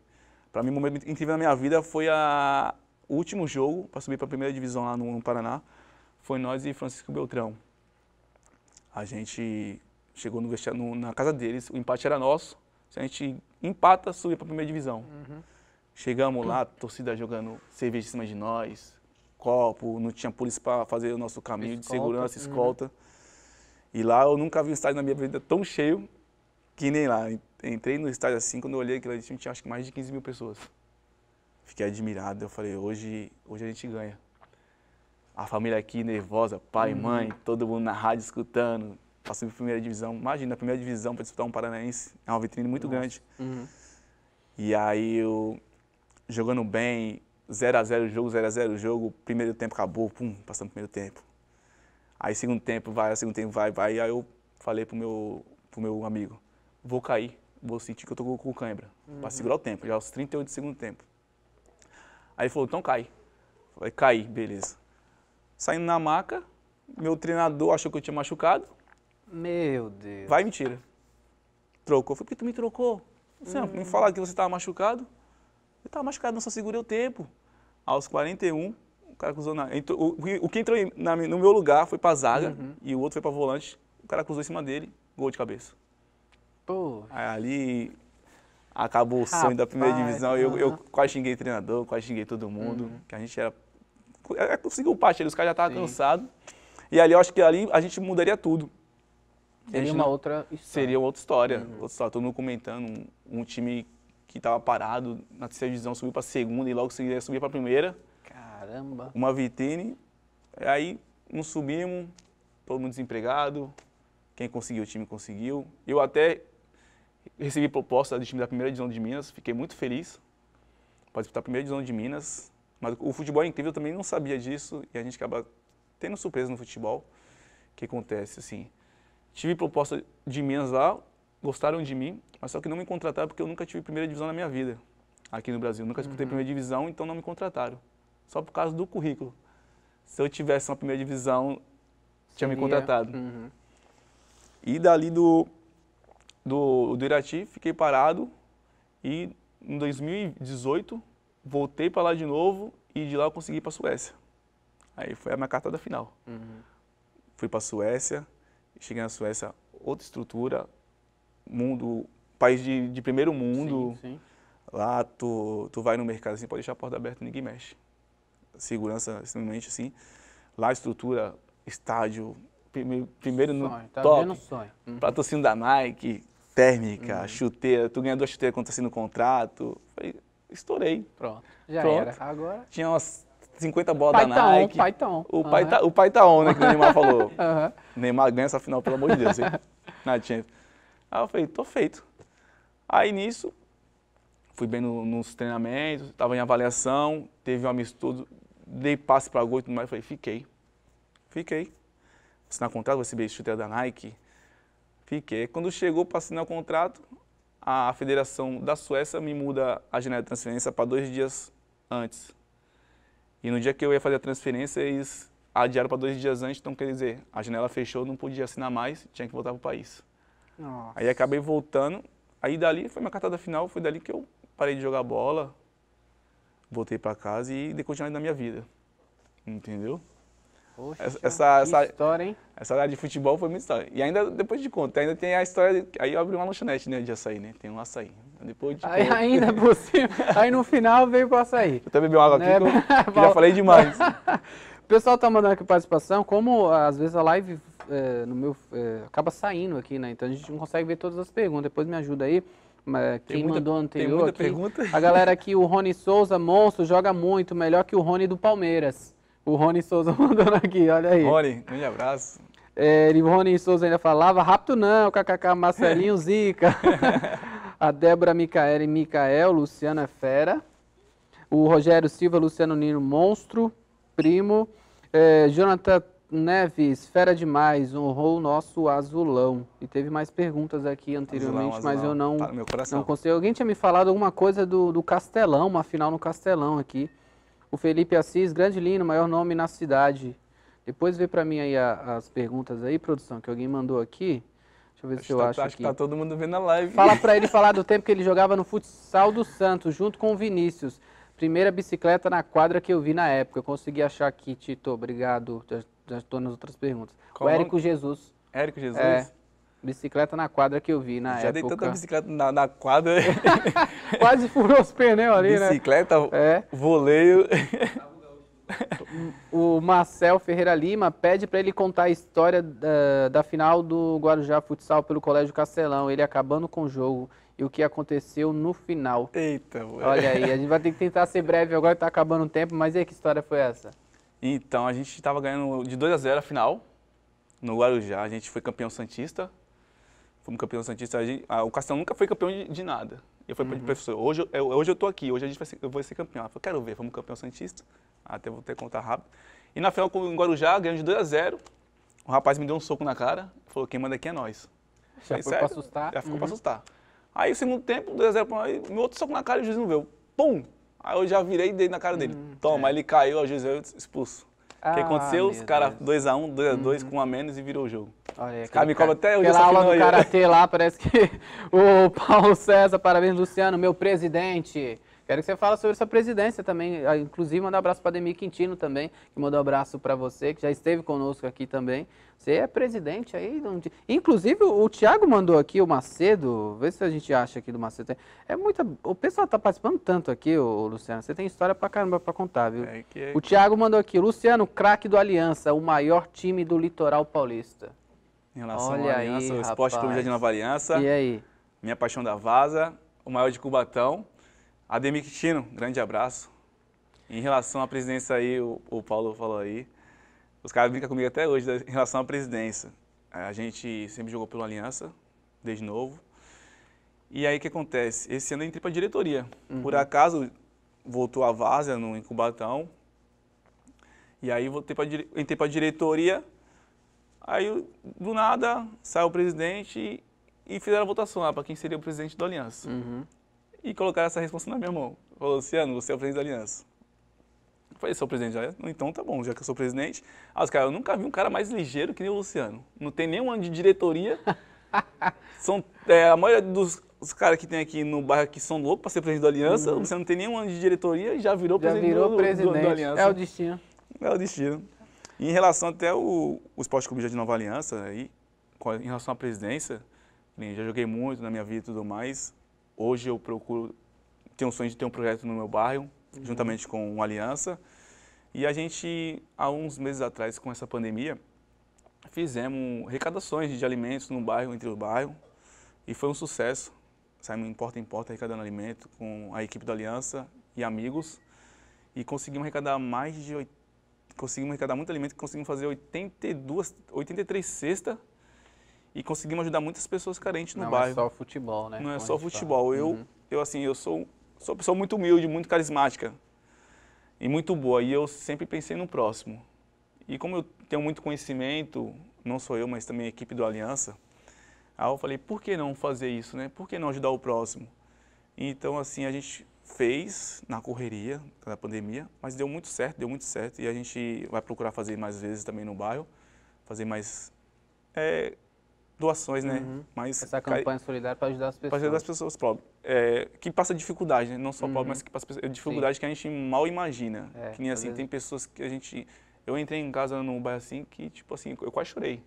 Para mim, o momento incrível na minha vida foi a, o último jogo para subir para a primeira divisão lá no, no Paraná. Foi nós e Francisco Beltrão. A gente chegou no- na casa deles, o empate era nosso. Se a gente empata, subir para a primeira divisão. Chegamos lá, torcida jogando cerveja em cima de nós, copo, não tinha polícia para fazer o nosso caminho de Escolta, segurança, uhum. escolta. E lá eu nunca vi um estádio na minha vida tão cheio que nem lá. Entrei no estádio assim, quando eu olhei aquele time, tinha acho que mais de 15 mil pessoas. Fiquei admirado, eu falei, hoje, hoje a gente ganha. A família aqui nervosa, pai, mãe, todo mundo na rádio escutando, para subir pra primeira divisão. Imagina, a primeira divisão para disputar um paranaense, é uma vitrine muito grande. Uhum. E aí eu jogando bem, 0 a 0 o jogo, 0 a 0 o jogo, primeiro tempo acabou, pum, passando o primeiro tempo. Aí segundo tempo vai, segundo tempo vai, vai. Aí eu falei pro meu, pro meu amigo, vou cair, vou sentir que eu tô com- cãibra, pra segurar o tempo, já aos 38 do segundo tempo. Aí ele falou, então cai. Falei, caí, beleza. Saindo na maca, meu treinador achou que eu tinha machucado. Meu Deus. Vai, mentira. Trocou. Falei, por que tu me trocou? Você hum. me falar que você estava machucado? Eu estava machucado, não só segurei o tempo. Aos 41, o cara cruzou na. Entrou, o, o, que entrou na, no meu lugar foi pra zaga uhum. e o outro foi pra volante. O cara cruzou em cima dele, gol de cabeça. Pô. Aí ali acabou o sonho da primeira divisão. Eu, eu quase xinguei treinador, quase xinguei todo mundo. Uhum. Que a gente era. É, conseguiu parte, os caras já estavam cansados. E ali eu acho que ali a gente mudaria tudo. Seria uma não, outra história. Seria outra história. Uhum. Outra história. Todo mundo comentando. Um, um time que estava parado na terceira divisão subiu para a segunda e logo seguida subir para a primeira. Caramba! Uma vitrine. Aí não subimos, todo mundo desempregado. Quem conseguiu o time conseguiu. Eu até recebi proposta de time da primeira divisão de Minas, fiquei muito feliz. Pode disputar a primeira divisão de Minas. Mas o futebol é incrível, eu também não sabia disso e a gente acaba tendo surpresa no futebol. O que acontece, assim, Tive proposta de Minas lá, gostaram de mim, mas só que não me contrataram porque eu nunca tive primeira divisão na minha vida, aqui no Brasil. Nunca disputei uhum. primeira divisão, então não me contrataram. Só por causa do currículo. Se eu tivesse uma primeira divisão, tinha Seria. me contratado. Uhum. E dali do, do, do Irati, fiquei parado e em 2018 voltei para lá de novo e de lá eu consegui ir para a Suécia. Aí foi a minha carta da final. Uhum. Fui para a Suécia, Cheguei na Suécia, outra estrutura, mundo, país de, de primeiro mundo. Sim, sim. Lá tu, tu vai no mercado assim, pode deixar a porta aberta, ninguém mexe. Segurança extremamente assim. Lá a estrutura, estádio, primeiro, primeiro no tá top. Vendo sonho. Uhum. Patrocínio da Nike, térmica, uhum. chuteira, tu ganha duas chuteiras quando tá sendo contrato. Falei, estourei. Pronto. Já Pronto. era. Agora. Tinha umas 50 bolas da Nike. O, uhum. pai tá, o pai tá on, né? Que o Neymar falou. Uhum. Neymar ganha essa final, pelo amor de Deus. Na Champions. Aí eu falei, tô feito. Aí nisso, fui bem no, nos treinamentos, tava em avaliação, teve um amistoso, dei passe para gol e tudo mais. Falei, fiquei. Fiquei. Assinar contrato, recebi chuteira da Nike. Fiquei. Quando chegou para assinar o contrato, a Federação da Suécia me muda a janela de transferência para dois dias antes. E no dia que eu ia fazer a transferência, eles adiaram para dois dias antes, então quer dizer, a janela fechou, não podia assinar mais, tinha que voltar para o país. Nossa. Aí acabei voltando, aí dali foi minha cartada final, foi dali que eu parei de jogar bola, voltei para casa e dei continuidade na minha vida. Entendeu? Poxa, essa, essa, história, hein? Essa área de futebol foi minha história. E ainda, depois de conta, ainda tem a história. De, aí eu abri uma lanchonete, né, de açaí, né? Tem um açaí. Depois de aí, ainda por cima. aí no final veio o açaí. Eu até bebi uma água aqui, que eu, já falei demais. o pessoal tá mandando aqui participação. Como às vezes a live é, no meu, é, acaba saindo aqui, né? Então a gente não consegue ver todas as perguntas. Depois me ajuda aí. Quem muita, mandou anterior aqui, pergunta. A galera aqui, o Rony Souza, monstro, joga muito, melhor que o Rony do Palmeiras. O Rony Souza mandando aqui, olha aí. Rony, grande abraço. É, o Rony Souza ainda falava, rápido não, kkk, Marcelinho Zica. a Débora Micaela Micael, Luciana é Fera. O Rogério Silva, Luciano Nino, Monstro, Primo. É, Jonathan Neves, fera demais, honrou o nosso azulão. E teve mais perguntas aqui anteriormente, azulão, azulão. mas eu não, tá não consegui. Alguém tinha me falado alguma coisa do, do Castelão, uma final no Castelão aqui. O Felipe Assis, grande Lino, maior nome na cidade. Depois vê para mim aí a, as perguntas aí, produção, que alguém mandou aqui. Deixa eu ver acho se eu tá, acho acho aqui. que tá todo mundo vendo a live. Fala para ele falar do tempo que ele jogava no futsal do Santos, junto com o Vinícius. Primeira bicicleta na quadra que eu vi na época. Eu consegui achar aqui, Tito. Obrigado. Já estou nas outras perguntas. Qual o Érico Jesus. Érico Jesus? É, Bicicleta na quadra que eu vi na Já época. Já dei tanta bicicleta na, na quadra. Quase furou os pneus ali, bicicleta, né? Bicicleta, é. voleio. O Marcel Ferreira Lima pede para ele contar a história da, da, final do Guarujá Futsal pelo Colégio Castelão, ele acabando com o jogo e o que aconteceu no final. Eita, ué. Olha aí, a gente vai ter que tentar ser breve agora, está acabando o tempo, mas e aí, que história foi essa? Então, a gente estava ganhando de 2 a 0 a final no Guarujá, a gente foi campeão santista, fomos campeão Santista. Gente, ah, o Castelo nunca foi campeão de, de nada. Eu falei uhum. para o professor, hoje eu, hoje eu tô aqui, hoje a gente vai ser, eu vou ser campeão. Ela falou, quero ver, fomos campeão Santista. Até vou ter que contar rápido. E na final com o Guarujá, ganhamos de 2 a 0 O rapaz me deu um soco na cara, falou, quem manda aqui é nós. Já falei, foi para assustar? Já ficou uhum. para assustar. Aí o segundo tempo, 2 a 0 para nós, meu outro soco na cara e o juiz não veio. Pum! Aí eu já virei dele na cara dele. Hum, Toma, é. aí ele caiu, a José expulso. O que Ah, aconteceu? Os caras Deus. Uhum. 2x1, 2x2 com um a menos e virou o jogo. Olha, aí, me cara- até hoje, aula do. Karatê lá, parece que o Paulo César, parabéns, Luciano, meu presidente. Quero que você fale sobre essa presidência também. Ah, Inclusive, mandar um abraço para Ademir Quintino também, que mandou um abraço para você, que já esteve conosco aqui também. Você é presidente aí. de di- Inclusive, o Thiago mandou aqui, o Macedo, vê se a gente acha aqui do Macedo. É muita. O pessoal tá participando tanto aqui, ô, Luciano. Você tem história pra caramba pra contar, viu? É que é- O Thiago mandou aqui, Luciano, craque do Aliança, o maior time do litoral paulista. Em relação Olha à aí, Aliança, o Esporte Clube rapaz. de Nova Aliança, E aí? minha paixão da Vaza, o maior de Cubatão. Ademir Quintino, grande abraço. Em relação à presidência aí, o, o Paulo falou aí, os caras brincam comigo até hoje né, em relação à presidência. A gente sempre jogou pela Aliança, desde novo. E aí o que acontece? Esse ano eu entrei para diretoria. Por acaso, voltou a Vaza no Cubatão. E aí voltei pra, entrei para diretoria. Aí, do nada, saiu o presidente e fizeram a votação lá para quem seria o presidente da Aliança. Uhum. E colocaram essa resposta na minha mão. Falou, Luciano, você é o presidente da Aliança. Eu falei, sou o presidente da Aliança? Então tá bom, já que eu sou presidente. Ah, os caras, eu nunca vi um cara mais ligeiro que nem o Luciano. Não tem nenhum ano de diretoria. são, é, a maioria dos os caras que tem aqui no bairro que são loucos para ser presidente da Aliança. O Luciano não tem nenhum ano de diretoria e já virou Já presidente virou do, do- presidente. do Aliança. é o destino. É o destino. Em relação até o, o Esporte Clube de Nova Aliança, aí, com a- em relação à presidência, bem, já joguei muito na minha vida e tudo mais. Hoje eu procuro, tenho um sonho de ter um projeto no meu bairro, juntamente com o Aliança. E a gente, há uns meses atrás, com essa pandemia, fizemos arrecadações de alimentos no bairro, entre o bairro, e foi um sucesso. Saímos em porta em porta arrecadando alimento com a equipe da Aliança e amigos e conseguimos arrecadar mais de oit- conseguimos arrecadar muito alimento, conseguimos fazer 82, 83 cestas e conseguimos ajudar muitas pessoas carentes no Não bairro. é só futebol, né? Não é só futebol. fala. Eu, Uhum. eu assim, eu sou, sou uma pessoa muito humilde, muito carismática e muito boa. E eu sempre pensei no próximo. E como eu tenho muito conhecimento, não sou eu, mas também a equipe do Aliança, aí eu falei, por que não fazer isso, né? Por que não ajudar o próximo? Então, assim, a gente fez na correria da pandemia, mas deu muito certo, deu muito certo. E a gente vai procurar fazer mais vezes também no bairro, fazer mais é, doações, né? Mais Essa campanha solidária para ajudar as pessoas. para ajudar as pessoas pobres. É, que passa dificuldade, né? não só Uhum. pobres, mas que passa pessoas- dificuldade que a gente mal imagina. É, que nem assim, tem pessoas que a gente... Eu entrei em casa num bairro assim que, tipo assim, eu quase chorei.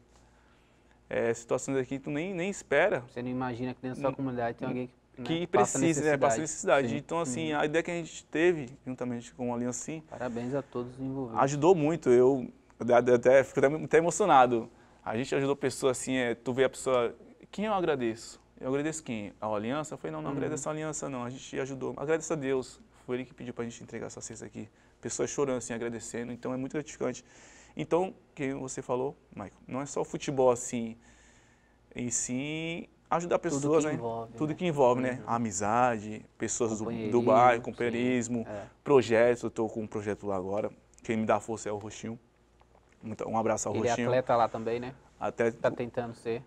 É, situações aqui que tu nem, nem espera Você não imagina que dentro da sua comunidade tem alguém que, né, que passa precise, né? Passa necessidade. Sim. Então, assim, Uhum. a ideia que a gente teve, juntamente com o Aliança Sim, Parabéns a todos os envolvidos. ajudou muito. Eu até, fico até, até emocionado. A gente ajudou pessoas assim, é, tu vê a pessoa, quem eu agradeço? Eu agradeço quem? A Aliança? Eu falei, não, não agradeço a Aliança não, a gente ajudou. Agradeço a Deus, foi ele que pediu pra gente entregar essa cesta aqui. Pessoas chorando assim, agradecendo, então é muito gratificante. Então, que você falou, Michael, não é só o futebol assim, e sim ajudar pessoas, que né? envolve, Tudo né? que envolve, né? A amizade, pessoas do, do Companheirismo, bairro, sim. companheirismo, É. projetos. Eu estou com um projeto lá agora. Quem me dá força é o Roxinho. Um abraço ao Ele é Roxinho. atleta lá também, né? Até, Tá tentando ser.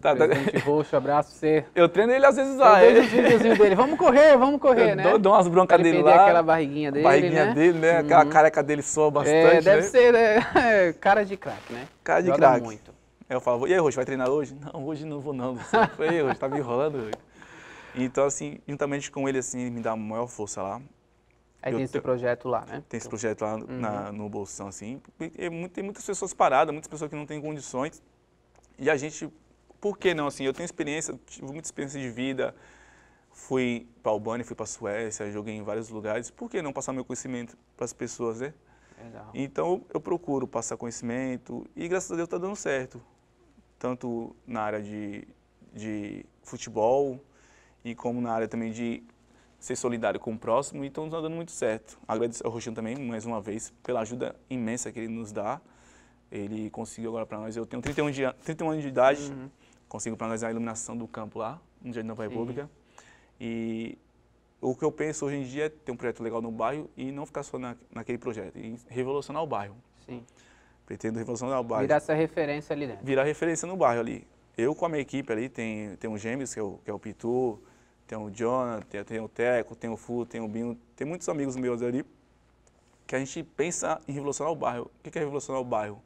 tá- tá- Roxo, abraço você. eu treino ele às vezes lá. Eu vejo ele- os videozinhos dele. Vamos correr, vamos correr, eu né? dou, dou umas broncas ele dele perder lá. aquela barriguinha dele, barriguinha né? dele, né? Aquela Uhum. careca dele soa bastante. É, deve né? ser né? cara de craque, né? Cara de craque. muito. Aí eu falo, e aí, Roxo, vai treinar hoje? Não, hoje não vou não. Luciano. Eu falei, "Ei, Roxo, tá me enrolando hoje. Então, assim, juntamente com ele, assim, ele me dá a maior força lá. Aí Eu tem esse projeto lá, né? Tem esse projeto lá Uhum. na- no Bolsão, assim. E é tem muitas pessoas paradas, muitas pessoas que não têm condições. E a gente, por que não, assim? Eu tenho experiência, tive muita experiência de vida. Fui para Albânia, fui para Suécia, joguei em vários lugares. Por que não passar meu conhecimento para as pessoas, né? Legal. Então eu procuro passar conhecimento e graças a Deus está dando certo. Tanto na área de, de futebol e como na área também de ser solidário com o próximo, então está dando muito certo. Agradeço ao Roxinho também, mais uma vez, pela ajuda imensa que ele nos dá. Ele conseguiu agora para nós, eu tenho 31, de, an- 31 anos de idade, Uhum. conseguiu para nós a iluminação do campo lá, no Jardim Nova Sim. República. E o que eu penso hoje em dia é ter um projeto legal no bairro e não ficar só na, naquele projeto, e revolucionar o bairro. Sim. Pretendo revolucionar o bairro. Virar essa referência ali dentro. Virar referência no bairro ali. Eu com a minha equipe ali, tem, tem o Gêmeos, que é o, que é o Pitu, tem o Jonathan, tem, tem o Teco, tem o Fu, tem o Binho, tem muitos amigos meus ali que a gente pensa em revolucionar o bairro. O que é revolucionar o bairro?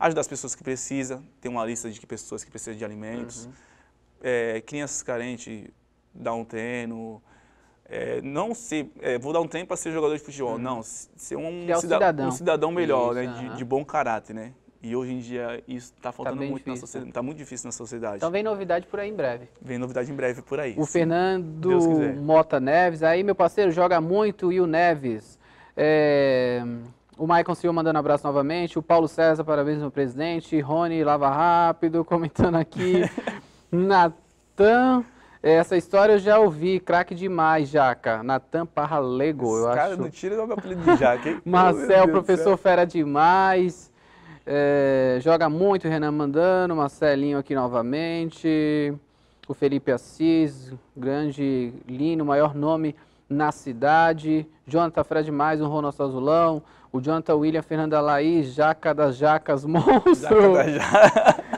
Ajudar as pessoas que precisam, tem uma lista de pessoas que precisam de alimentos, uhum. é, crianças carentes, dar um treino, é, não ser, é, vou dar um tempo para ser jogador de futebol, uhum. não, ser um, cidadão. cidadão. um cidadão melhor, isso, né, de, de, bom caráter, né? E hoje em dia isso está faltando tá muito difícil, na sociedade, está muito difícil na sociedade. Então vem novidade por aí em breve. Vem novidade em breve por aí. O sim. Fernando Mota Neves, aí meu parceiro joga muito e o Neves. É, o Maicon Silva mandando abraço novamente. O Paulo César, parabéns meu presidente. Rony Lava Rápido comentando aqui. Natan essa história eu já ouvi, craque demais, Jaca. Natan Parralego, eu cara, acho. não tira o apelido de Jaca, hein? Marcel, professor fera demais. É, joga muito, Renan mandando. Marcelinho aqui novamente. O Felipe Assis, grande Lino, maior nome na cidade. Jonathan Fred mais, um Ronaldo Azulão. O Jonathan William, Fernanda Laís, Jaca das Jacas, monstro. Jaca das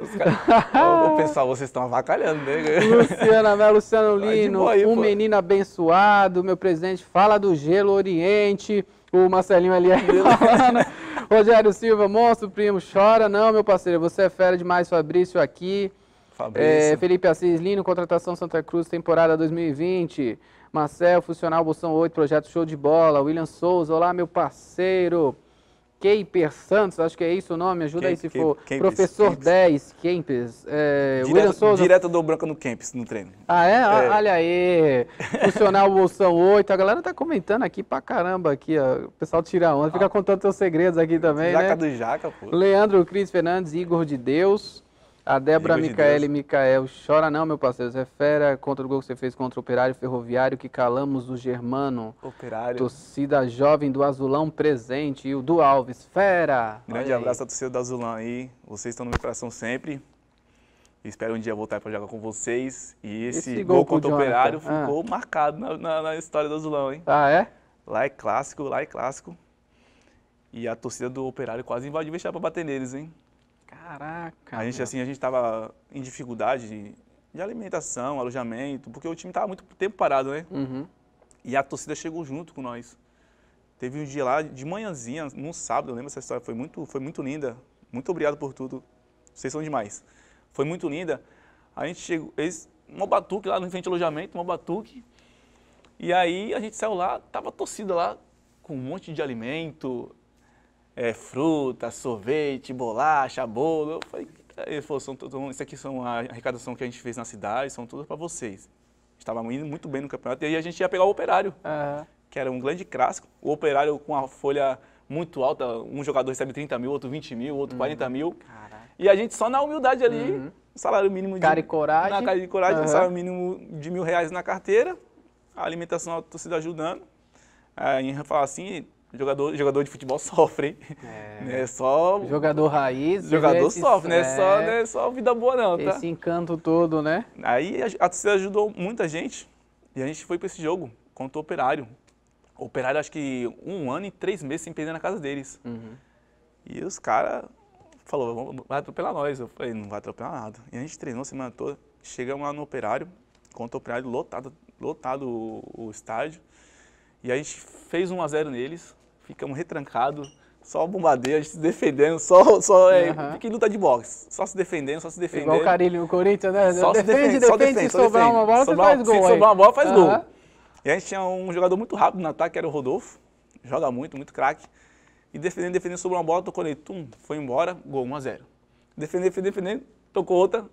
O pessoal, vocês estão avacalhando, né? Luciana Melo, Luciano Lino, aí, um pô. menino abençoado, meu presidente, fala do gelo Oriente, o Marcelinho ali falando. Rogério Silva, monstro, primo, chora. Não, meu parceiro, você é fera demais, Fabrício aqui. Fabrício. É, Felipe Assis, Lino, contratação Santa Cruz, temporada 2020. Marcel, Funcional Bolsão 8, projeto Show de Bola. William Souza, olá, meu parceiro. Keiper Santos, acho que é isso o nome, ajuda aí se for. Kempis, Professor Kempis. 10, Kempis. É, direto, Souza. direto do Branco no Kempis, no treino. Ah, é? é. Olha aí. Funcional Bolsão 8. A galera tá comentando aqui pra caramba aqui, ó. O pessoal tira onda, fica ah. contando seus segredos aqui também, Jaca né? do Jaca, pô. Leandro Cris Fernandes, Igor de Deus. A Débora Micael e Micael, chora não, meu parceiro. É fera contra o gol que você fez contra o Operário Ferroviário, que calamos do Germano. Operário. Torcida jovem do Azulão presente. E o do Alves, fera. Grande abraço à torcida do Azulão aí. Vocês estão no meu coração sempre. Espero um dia voltar para jogar com vocês. E esse, esse gol, gol contra o Operário ah. ficou marcado na, na, na, história do Azulão, hein? Ah, é? Lá é clássico, lá é clássico. E a torcida do Operário quase invadiu o vestiário para bater neles, hein? Caraca. A gente, assim, a gente estava em dificuldade de, de, alimentação, alojamento, porque o time estava muito tempo parado, né? Uhum. E a torcida chegou junto com nós. Teve um dia lá, de manhãzinha, num sábado, eu lembro essa história, foi muito, foi muito linda. Muito obrigado por tudo. Vocês são demais. Foi muito linda. A gente chegou, eles, uma batuque lá no frente do alojamento, uma batuque. E aí a gente saiu lá, tava torcida lá, com um monte de alimento, é, fruta, sorvete, bolacha, bolo. Eu falei, ele falou, são, isso aqui são a arrecadação que a gente fez na cidade, são tudo para vocês. Estava indo muito bem no campeonato e aí a gente ia pegar o Operário, uhum. que era um grande clássico. O Operário com a folha muito alta, um jogador recebe 30 mil, outro 20 mil, outro uhum. 40 mil. Caraca. E a gente só na humildade ali, uhum. salário mínimo de... Cara e coragem. Na cara de coragem, uhum. salário mínimo de mil reais na carteira, a alimentação a torcida ajudando. Aí a gente fala assim, jogador, jogador de futebol sofre, hein? É. Né? Só... Jogador raiz. Jogador sofre, né? É... Só, né? Só vida boa não, tá? Esse encanto todo, né? Aí a, a torcida ajudou muita gente e a gente foi para esse jogo contra o Operário. O Operário acho que um ano e três meses sem perder na casa deles. Uhum. E os caras falou, vai atropelar nós. Eu falei, não vai atropelar nada. E a gente treinou a semana toda. Chegamos lá no Operário, contra o Operário, lotado, lotado o, o estádio. E a gente fez 1 a 0 neles, ficamos retrancados, só bombardeio, a gente se defendendo, só, só é, uhum. em luta de boxe, só se defendendo, só se defendendo. Igual o Carilho no Corinthians, né? Só defende, se defende, só defende, se sobrar uma bola, sobrar, você faz gol. Se sobrar uma bola, faz uhum. gol. E a gente tinha um jogador muito rápido no ataque, que era o Rodolfo, joga muito, muito craque. E defendendo, defendendo, sobrou uma bola, tocou nele, tum, foi embora, gol 1 a 0 Defendendo, defendendo, defendendo, tocou outra,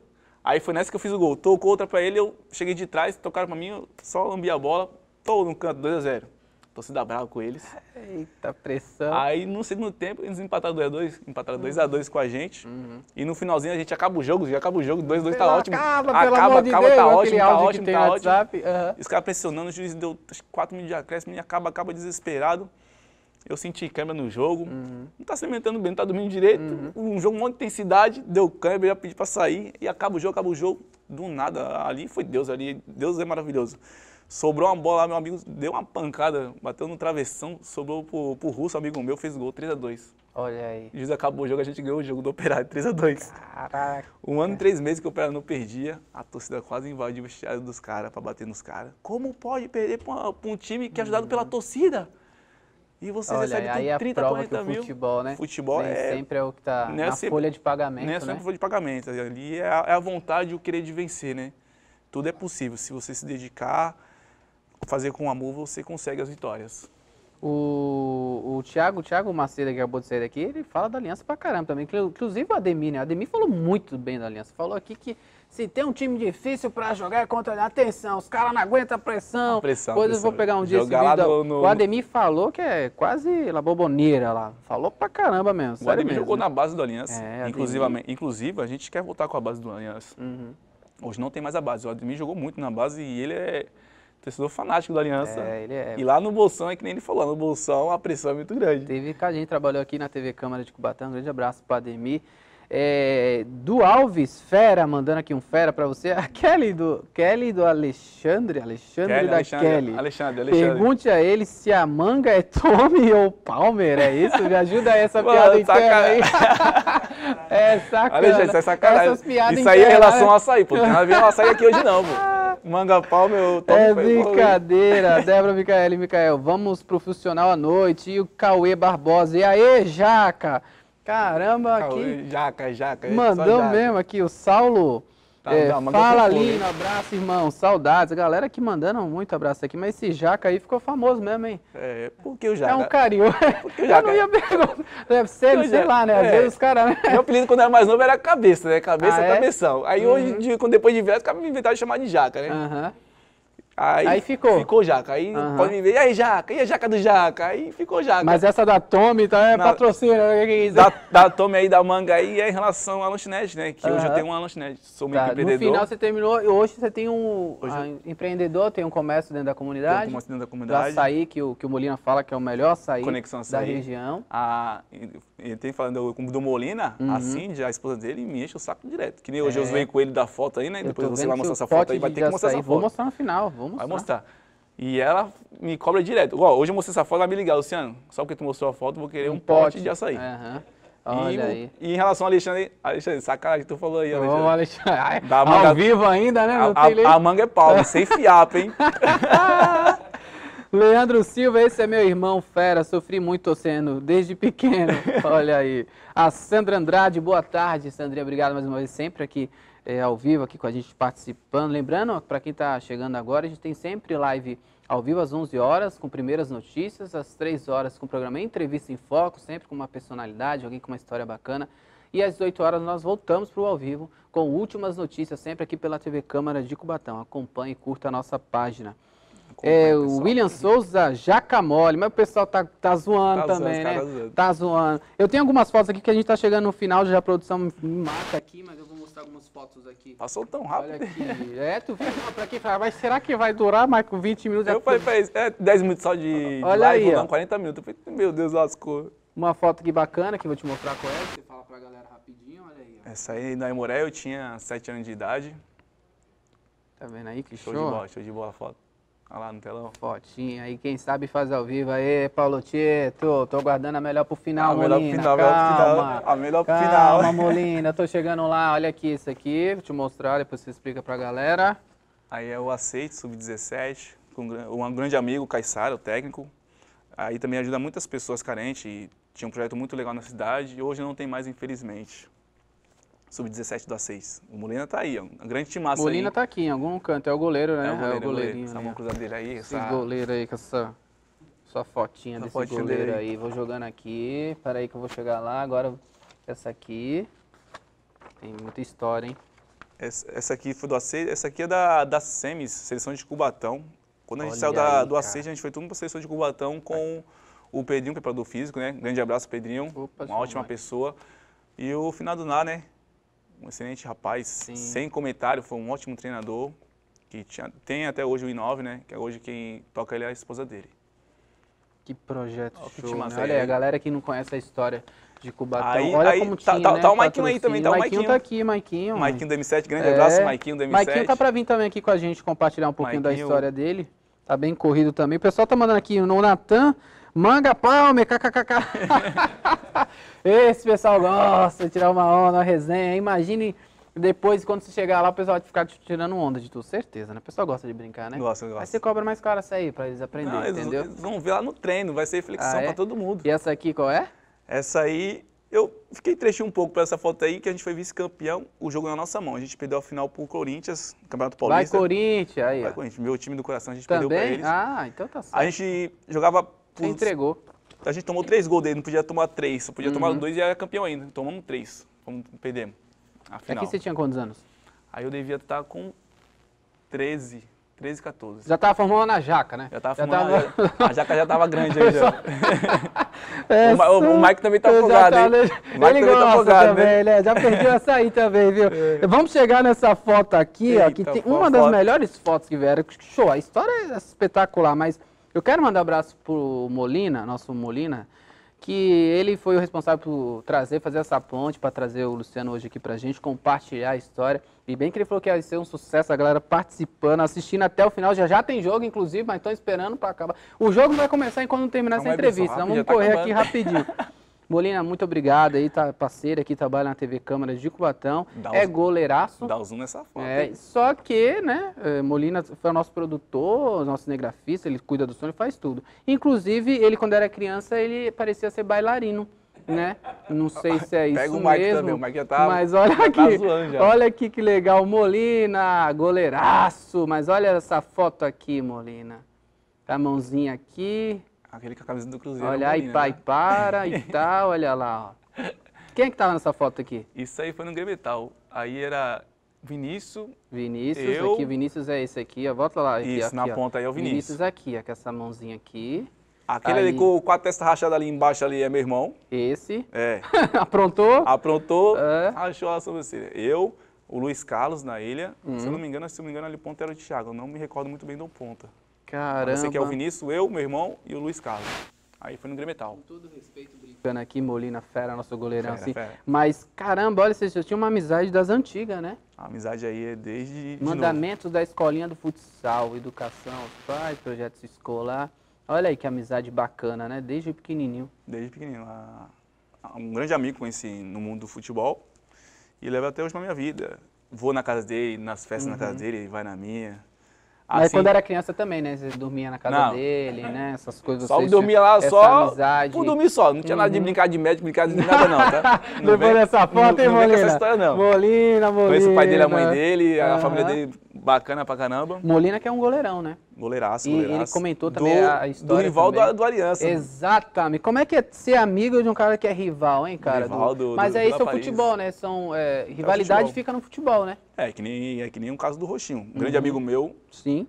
aí foi nessa que eu fiz o gol. Tocou outra pra ele, eu cheguei de trás, tocaram pra mim, eu só lambi a bola, tô no canto, 2 a 0 torcida brava com eles. Eita, pressão. Aí no segundo tempo eles empataram 2x2, empataram 2x2 com a gente. Uhum. E no finalzinho a gente acaba o jogo, já acaba o jogo, 2x2 tá ótimo. Acaba, acaba, acaba, de acaba Deus, tá ótimo, tá ótimo, tá ótimo. Uhum. Os caras pressionando, o juiz deu 4 minutos de acréscimo e acaba, acaba desesperado. Eu senti câmera no jogo, uhum. não tá se alimentando bem, não tá dormindo direito. Uhum. Um jogo com muita intensidade, deu câmera, já pedi pra sair e acaba o jogo, acaba o jogo. Do nada, ali foi Deus, ali, Deus é maravilhoso. Sobrou uma bola lá, meu amigo deu uma pancada, bateu no travessão, sobrou pro, pro Russo, amigo meu, fez gol 3x2. Olha aí. Juiz acabou o jogo, a gente ganhou o jogo do Operário 3x2. Caraca. Um ano e três meses que o Operário não perdia, a torcida quase invadiu o vestiário dos caras pra bater nos caras. Como pode perder pra, pra um time que é ajudado pela torcida? E vocês Olha, recebem aí com a 30, prova 40 que o mil. futebol, né? Futebol Nem é- sempre é o que tá é na sempre- folha de pagamento, Nem é né? sempre foi de pagamento. Ali é a, é a vontade e o querer de vencer, né? Tudo é possível. Se você se dedicar, fazer com amor, você consegue as vitórias. O, o Thiago, o Thiago Macedo, que acabou de sair daqui, ele fala da Aliança pra caramba também. Inclu- Inclusive o Ademir, né? O Ademir falou muito bem da Aliança. Falou aqui que se tem um time difícil pra jogar é contra ele. Atenção, os caras não aguentam a pressão. A pressão, Depois eu pressão. vou pegar um dia esse vídeo. no- O Ademir falou que é quase la boboneira lá. Falou pra caramba mesmo. O Ademir mesmo. jogou na base do Aliança. É, Ademir. inclusive, inclusive, a gente quer voltar com a base do Aliança. Uhum. Hoje não tem mais a base. O Ademir jogou muito na base e ele é torcedor fanático do Aliança. É, ele é. E lá no Bolsão, é que nem ele falou, no Bolsão a pressão é muito grande. Teve a gente trabalhou aqui na TV Câmara de Cubatão. Um grande abraço para Ademir. É, do Alves Fera, mandando aqui um fera para você. A Kelly do, Kelly do Alexandre, Alexandre Kelly, da Alexandre, Kelly. Alexandre, Alexandre. Pergunte a ele se a manga é Tommy ou Palmer, é isso? Me ajuda aí essa Mano, piada interna aí. é sacana. Alexandre, isso é sacanagem. Essas piadas Isso aí é em relação né? ao açaí, pô. Não tem nada a ver com açaí aqui hoje não, pô. Manga meu... Tom É brincadeira, Débora Micael e Micael. Vamos pro funcional à noite. E o Cauê Barbosa. E aí, Jaca? Caramba, Cauê, Jaca, jaca. é mandou jaca. mesmo aqui o Saulo. Tá, é, manga fala Lino, abraço, irmão. Saudades. A galera que mandando muito abraço aqui. Mas esse Jaca aí ficou famoso mesmo, hein? É, por que o Jaca? É um carioca. Porque o Eu Jaca- não ia perguntar. Deve ser, Porque sei Jaca- lá, né? Às é. vezes os caras. né? Meu apelido quando eu era mais novo era cabeça, né? Cabeça, Ah, é? cabeção. Aí hoje dia, quando depois de velho, os caras me inventaram de chamar de jaca, né? Aham. Aí, Aí ficou. Ficou jaca. Aí Aham. pode me ver, e aí jaca? E a jaca do jaca? Aí ficou jaca. Mas essa da Tommy então é Não. patrocínio. né? Que é da, da tome aí da manga aí é em relação à lanchonete, né? Que hoje eu tenho uma lanchonete. Sou Tá, no microempreendedor. final você terminou hoje você tem um Hoje ah, empreendedor, tem um comércio dentro da comunidade. uma dentro da Do comunidade. açaí, que o, que o Molina fala que é o melhor açaí, Conexão da Açaí. região. A, ele tem falando do, do Molina, Uhum. a Cindy, a esposa dele, me enche o saco direto. Que nem hoje É. eu zoei com ele da foto aí, né? Eu Depois você vai mostrar essa foto aí, vai ter que mostrar essa Vou foto. mostrar no final, vou mostrar. Vai mostrar. E ela me cobra direto. Hoje eu mostrei essa foto, ela me ligar, Luciano, só porque tu mostrou a foto, eu vou querer um, pote, de açaí. E, Olha o- aí. e em relação ao Alexandre, Alexandre, sacanagem que tu falou aí, Ô, Alexandre. Alexandre. Ai, Dá Ao manga- vivo ainda, né? Não A, tem a- a manga é pau, sem fiapo, hein? Leandro Silva, esse é meu irmão fera, sofri muito torcendo desde pequeno. Olha aí. A Sandra Andrade, boa tarde, Sandrinha, obrigado mais uma vez, sempre aqui é, ao vivo, aqui com a gente participando. Lembrando, para quem está chegando agora, a gente tem sempre live ao vivo às 11 horas, com primeiras notícias, às 3 horas com o programa Entrevista em Foco, sempre com uma personalidade, alguém com uma história bacana. E às 18 horas nós voltamos para o ao vivo com últimas notícias, sempre aqui pela TV Câmara de Cubatão. Acompanhe e curta a nossa página. É, o. William Souza, Jacamole, mas o pessoal tá, tá zoando Tá também, né? zoando. Tá zoando. Eu tenho algumas fotos aqui que a gente tá chegando no final, já a produção me mata aqui, mas eu vou fotos aqui. Passou tão Olha rápido. aqui. É, tu viu pra quem fala, mas será que vai durar mais com 20 minutos? Eu falei pra eles, é 10 minutos só de, de Olha live, aí, ó. não, 40 minutos. Eu falei, meu Deus, lascou. Uma foto aqui bacana que eu vou te mostrar com ela. Você fala pra galera rapidinho, olha aí. Ó. Essa aí na Emoré eu tinha 7 anos de idade. Tá vendo aí que Show, show? de bola, show de bola a foto. Olha lá no telão. Fotinha aí, quem sabe faz ao vivo aí, Paulo Tieto. Tô guardando a melhor pro final, A melhor pro Molina. a melhor pro calma. final. A melhor pro Calma, final. Molina, tô chegando lá. Olha aqui isso aqui, vou te mostrar, depois você explica pra galera. Aí é o Aceite, sub-17, com um grande amigo, Caissara, o técnico. Aí também ajuda muitas pessoas carentes e tinha um projeto muito legal na cidade e hoje não tem mais, infelizmente. Sub-17 do A6. O Molina tá aí, ó. Um grande timaço Molina aí. tá aqui em algum canto, é o goleiro, né? É o goleiro, é o goleiro. goleirinho. Essa né? mão cruzadeira aí, Esse essa... goleiro aí com essa sua fotinha Essa desse fotinha goleiro dele aí. Vou jogando aqui. Pera aí que eu vou chegar lá. Agora essa aqui. Tem muita história, hein? Essa, essa aqui foi do A6, essa aqui é da, da SEMIS, seleção de Cubatão. Quando a gente Olha saiu da, aí, do cara. A6, a gente foi tudo para a seleção de Cubatão com o Pedrinho, preparador físico, né? Grande abraço, Pedrinho. Opa, uma ótima pessoa. E o Finado Ná, né? Um excelente rapaz, Sim. sem comentário, foi um ótimo treinador. Que tinha, tem até hoje o I9, né? Que é hoje quem toca ele é a esposa dele. Que projeto que show, né? aí, Olha aí, a galera que não conhece a história de Cubatão, Aí- olha aí como tá- tinha, tá- né, tá o Maiquinho aí também, tá o Maiquinho Maiquinho. tá aqui, Maiquinho. Maiquinho do M7, grande É. abraço, Maiquinho do M7. Maiquinho tá pra vir também aqui com a gente compartilhar um pouquinho da história dele. Tá bem corrido também. O pessoal tá mandando aqui no Natan, Manga Palmer, kkkk. Esse pessoal gosta de tirar uma onda, uma resenha. Imagine depois, quando você chegar lá, o pessoal vai ficar te tirando onda de tudo. Certeza, né? O pessoal gosta de brincar, né? Gosta, gosta. Aí você cobra mais caro essa aí pra eles aprenderem, Não, entendeu? eles vão ver lá no treino, vai ser reflexão Ah, é? pra todo mundo. E essa aqui qual é? Essa aí, eu fiquei trechinho um pouco pra essa foto aí, que a gente foi vice-campeão, o jogo na nossa mão. A gente perdeu a final pro Corinthians, Campeonato Vai Paulista. Corinthians, aí, Vai. Corinthians. Meu time do coração, a gente perdeu pra Também? eles. Ah, então tá certo. A gente jogava Você por... entregou. A gente tomou três gols dele, não podia tomar três, só podia Uhum. tomar dois e era campeão ainda. Tomamos três, perdemos a final. Aqui você tinha quantos anos? Aí eu devia estar com 13, 13, 14. Já tava formando na jaca, né? Já tava Já fumando, tava- a jaca já tava grande aí já. É, O Ma- o- Mike também tá Exatamente. afogado, hein? O Mike Ele também tá afogado, também, né? né? Já perdeu essa aí também, viu? Vamos chegar nessa foto aqui, ó, que Eita, tem uma das melhores fotos que vieram. Show, a história é espetacular, mas eu quero mandar um abraço pro Molina, nosso Molina, que ele foi o responsável por trazer, fazer essa ponte para trazer o Luciano hoje aqui pra gente, compartilhar a história. E bem que ele falou que ia ser um sucesso, a galera participando, assistindo até o final. Já já tem jogo, inclusive, mas estão esperando para acabar. O jogo vai começar enquanto não terminar essa entrevista. Então vamos tá correr aqui acabando. rapidinho. Molina, muito obrigado aí, tá parceiro aqui, trabalha na TV Câmaras de Cubatão. Dá é os- goleiraço. Dá o zoom nessa foto. É, hein? só que, né, eh, Molina foi o nosso produtor, nosso cinegrafista, ele cuida do som, ele faz tudo. Inclusive, ele quando era criança, ele parecia ser bailarino, né? Não sei se é isso Pega o Mike mesmo. também, o Mike já tá- mas olha tá aqui, zoando já. olha aqui que legal, Molina, goleiraço, mas olha essa foto aqui, Molina. A mãozinha aqui, Aquele com a camisa do Cruzeiro. olha aí, pai, né? para e tal, olha lá, ó. Quem é que tava nessa foto aqui? Isso aí foi no Gremetal. Aí era Vinícius, Vinícius, Eu- aqui, Vinícius é esse aqui, ó, volta lá. Aqui, Isso, aqui, na ó. ponta aí é o Vinícius. Vinícius aqui, ó, com essa mãozinha aqui. aquele Aí. ali com, com a testa rachada ali embaixo ali é meu irmão. Esse. É. Aprontou? Aprontou, É. rachou a sobrancelha. Eu, o Luiz Carlos na ilha. Uhum. Se eu não me engano, se eu não me engano, ali ponta era o Thiago. Eu não me recordo muito bem do ponta. Caramba. Eu sei que é o Vinícius, eu, meu irmão e o Luiz Carlos. Aí foi no Gremetal. todo respeito brincando aqui, Molina Fera, nosso goleirão Fera, assim. fera. Mas, caramba, olha, vocês já tinham uma amizade das antigas, né? A amizade aí é desde. de. Mandamentos da escolinha do futsal, educação aos pais, projetos escolar. Olha aí que amizade bacana, né? Desde pequenininho. Desde a- Um grande amigo conheci no mundo do futebol e leva até hoje na minha vida. Vou na casa dele, nas festas na casa dele, ele vai na minha. Mas Assim, quando era criança também, né? Você dormia na casa Não. dele, né? Essas coisas. Só vocês dormia lá, só amizade. por dormir só. Não tinha nada de brincar de médico, brincar de nada não, tá? Não Depois vem- dessa foto, hein, não, não Molina? com essa história não. Molina, Molina. Conheço o pai dele, a mãe dele, a Aham. família dele bacana pra caramba. Molina que é um goleirão, né? Goleiraço, E goleiraço. ele comentou também do, a história Do rival também. do, do Aliança. Exatamente. Como é que é ser amigo de um cara que é rival, hein, cara? Rival do- Mas do é isso, é o futebol, né? São, é, rivalidade futebol. fica no futebol, né? É, que nem, é que nem um caso do Roxinho. Um Uhum. grande amigo meu, Sim.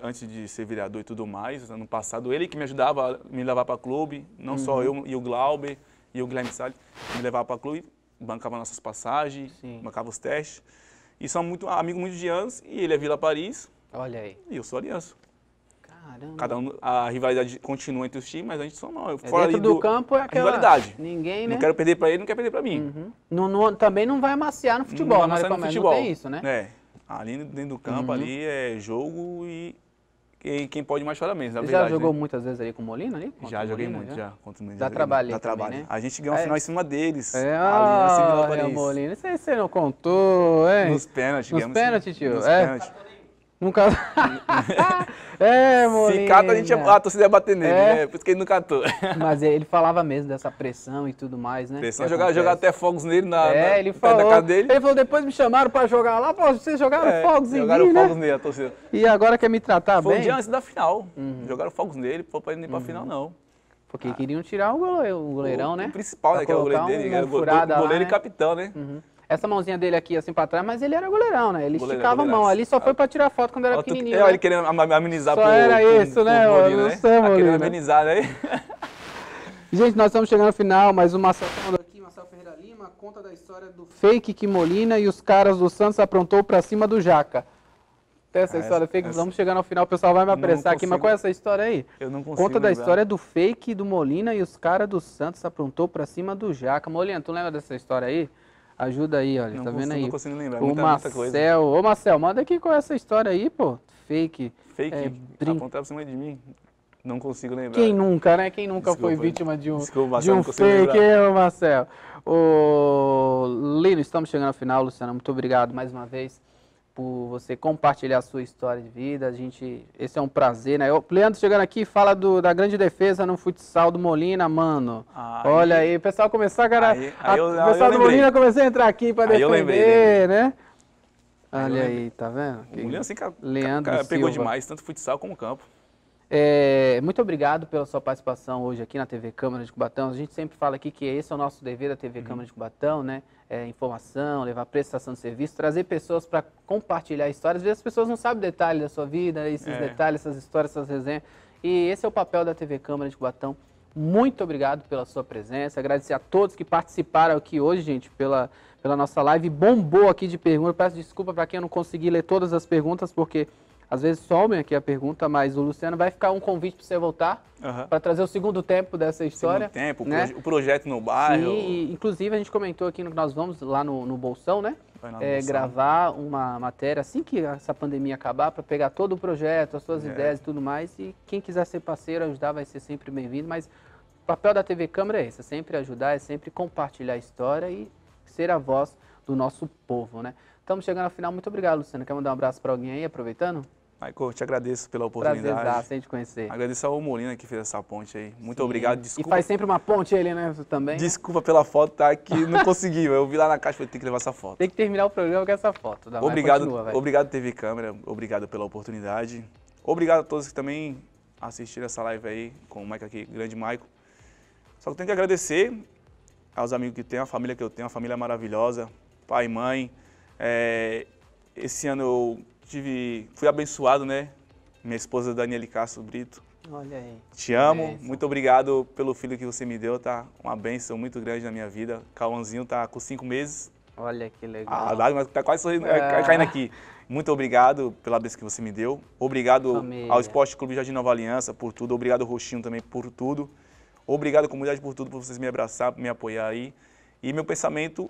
antes de ser vereador e tudo mais, ano passado, ele que me ajudava a me levar para clube, não só Uhum. eu e o Glauber e o Guilherme Salles, me levava para clube, bancava nossas passagens, Sim. bancava os testes. E são muito amigos muito de anos, e ele é Vila Paris Olha aí. e eu sou Aliança. Caramba. Cada um, a rivalidade continua entre os times, mas a gente só não. É Fora dentro ali do, campo é aquela... rivalidade. Ninguém, né? Não quero perder para ele, não quero perder para mim. Uhum. Não- não- também não vai amaciar no futebol, não, né? vai amassar no é, futebol. Não tem isso, né? É. Ali dentro do campo, Uhum. ali é jogo e quem, quem pode mais chora menos, na Você verdade. já jogou né? muitas vezes ali com o Molina ali? Contra Já joguei Molina, muito, já. Contra o Molina, muito. Já também, trabalhei. né? A gente ganhou um É. final em cima deles. É, Aliança e Vila ah, é. Molina. Isso aí você não contou, hein? Nos pênaltis. Nos pênaltis, tio? Nos É. pênaltis. Nunca... é, Molina. Se cata, a, gente, a torcida ia bater nele, É. né? Por isso que ele não catou. Mas ele falava mesmo dessa pressão e tudo mais, né? Pressão, jogar, jogar até fogos nele na, na, É, ele perto falou. casa dele. Ele falou, depois me chamaram pra jogar lá, pô, vocês jogaram É, fogos em jogaram mim, fogos né? nele, a torcida. E agora quer me tratar Foi um bem? dia antes da final. Uhum. Jogaram fogos nele, foi pra ele nem pra final, não. Porque queriam tirar o gole- o goleirão, o, né? O principal, Pra né? Que é o goleiro dele, uma que era o go- furada lá, goleiro né? e capitão, né? Uhum. Essa mãozinha dele aqui, assim, pra trás, mas ele era goleirão, né? Ele Goleiro, esticava a mão ali, só foi pra tirar foto quando era pequenininho, é, né? ele querendo am- amenizar Só pro, era pro- isso, pro né, Molina, mano? Não né? sei, Tá querendo amenizar, né? Gente, nós estamos chegando ao final, mas o Marcel aqui, Marcel Ferreira Lima, conta da história do fake que Molina e os caras do Santos aprontou pra cima do Jaca. Tem essa Ah, história essa- fake, essa- vamos chegando ao final, o pessoal vai me apressar aqui, mas qual é essa história aí? Eu não consigo Conta da lembrar. história do fake do Molina e os caras do Santos aprontou pra cima do Jaca. Molina, tu lembra dessa história aí? Ajuda aí, olha, Não tá vendo consigo, aí? não consigo lembrar, o muita, muita coisa. Marcel, ô Marcel, manda aqui com essa história aí, pô. Fake. Fake, é, brin- apontar pra cima de mim. Não consigo lembrar. Quem nunca, né? Quem nunca Desculpa. foi vítima de um, Desculpa, de um fake, hein, Marcel? Ô, Lino, estamos chegando ao final. Luciana, muito obrigado mais uma vez por você compartilhar a sua história de vida. A gente, esse é um prazer, né? O Leandro chegando aqui fala do, da grande defesa no futsal do Molina, mano. Aí- Olha aí, o pessoal começou a cara, Aí- aí eu- a- o pessoal do. Molina começou a entrar aqui para defender, lembrei, né? Olha aí, tá vendo? O assim, Leandro ca- pegou Silva. demais, tanto futsal como campo. É, muito obrigado pela sua participação hoje aqui na TV Câmara de Cubatão. A gente sempre fala aqui que esse é o nosso dever da TV Câmara de Cubatão, né? É, informação, levar prestação de serviço, trazer pessoas para compartilhar histórias. Às vezes as pessoas não sabem detalhes da sua vida, esses É. detalhes, essas histórias, essas resenhas. E esse é o papel da TV Câmara de Cubatão. Muito obrigado pela sua presença. Agradecer a todos que participaram aqui hoje, gente, pela, pela nossa live. Bombou aqui de perguntas. Peço desculpa para quem eu não consegui ler todas as perguntas, porque às vezes somem aqui a pergunta, mas o Luciano vai ficar um convite para você voltar Aham. para trazer o segundo tempo dessa história. Segundo tempo, o né? o projeto no bairro. Sim, e, inclusive a gente comentou aqui que nós vamos lá no, no Bolsão, né? É, gravar uma matéria assim que essa pandemia acabar para pegar todo o projeto, as suas É. ideias e tudo mais. E quem quiser ser parceiro, ajudar, vai ser sempre bem-vindo. Mas o papel da TV Câmara é esse, é sempre ajudar, é sempre compartilhar a história e ser a voz do nosso povo, né? Estamos chegando ao final. Muito obrigado, Luciano. Quer mandar um abraço para alguém aí, aproveitando? Michael, eu te agradeço pela oportunidade. Hein, de conhecer. Agradeço ao Molina que fez essa ponte aí. Muito Sim. obrigado. E Desculpa, faz sempre uma ponte ele, né, também. desculpa pela foto, tá? Que não consegui. Eu vi lá na caixa e falei, tem que levar essa foto. Tem que terminar o programa com essa foto. Dá, Obrigado, continua, obrigado TV Câmera, obrigado pela oportunidade. Obrigado a todos que também assistiram essa live aí com o Michael aqui, grande Michael. Só que eu tenho que agradecer aos amigos que tenho, a família que eu tenho, uma família maravilhosa, pai, mãe. É, esse ano eu tive, fui abençoado, né? Minha esposa Daniele Castro Brito. Olha aí. Te amo, muito obrigado pelo filho que você me deu, tá? Uma bênção muito grande na minha vida. Cauãzinho tá com cinco meses, Olha que legal. a lágrima tá quase sorrindo, é, Ah. caindo aqui. Muito obrigado pela bênção que você me deu. Obrigado Família. ao Esporte Clube Jardim Nova Aliança por tudo. Obrigado, Roxinho, também por tudo. Obrigado, comunidade, por tudo, por vocês me abraçar, me apoiar aí. E meu pensamento,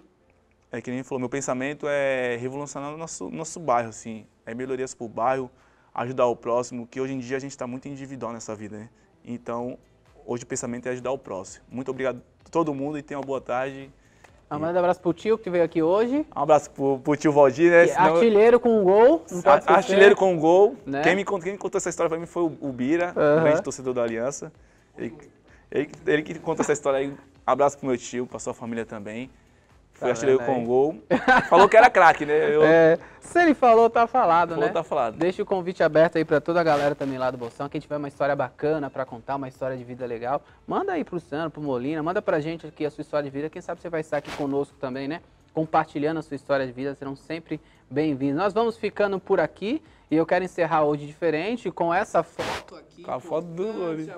é que nem falou, meu pensamento é revolucionar o nosso, nosso bairro, assim. É melhorias pro bairro, ajudar o próximo, que hoje em dia a gente está muito individual nessa vida, né? Então, hoje o pensamento é ajudar o próximo. Muito obrigado a todo mundo e tenha uma boa tarde. Ah, Manda um abraço pro tio que veio aqui hoje. Um abraço pro, pro tio Valdir, né? Senão- Artilheiro com um gol. A- Artilheiro com um gol. Né? Quem, me, contou- quem me contou essa história pra mim foi o, o Bira, Aham. grande torcedor da Aliança. Ele, ele, ele que conta essa história aí. Abraço pro meu tio, pra sua família também. Foi Tá artilheiro vendo com gol. Falou que era craque, né? Eu, É, se ele falou, tá falado, falou, né? tá falado. Deixa o convite aberto aí pra toda a galera também lá do Bolsão. Quem tiver uma história bacana pra contar, uma história de vida legal, manda aí pro Luciano, pro Molina, manda pra gente aqui a sua história de vida. Quem sabe você vai estar aqui conosco também, né? Compartilhando a sua história de vida, serão sempre bem-vindos. Nós vamos ficando por aqui e eu quero encerrar hoje diferente com essa foto aqui. Com a foto do onde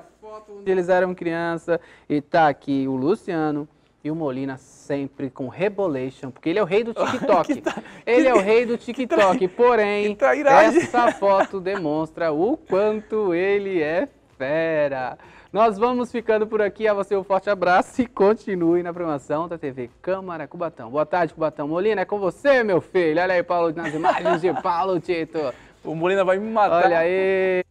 eles eram criança e tá aqui o Luciano e o Molina sempre com Rebolation, porque ele é o rei do TikTok. ele é o rei do TikTok, porém, essa foto demonstra o quanto ele é fera. Nós vamos ficando por aqui. A você um forte abraço e continue na programação da TV Câmara Cubatão. Boa tarde, Cubatão. Molina, é com você, meu filho. Olha aí, Paulo, nas imagens de Paulo Tito. O Molina vai me matar. Olha aí.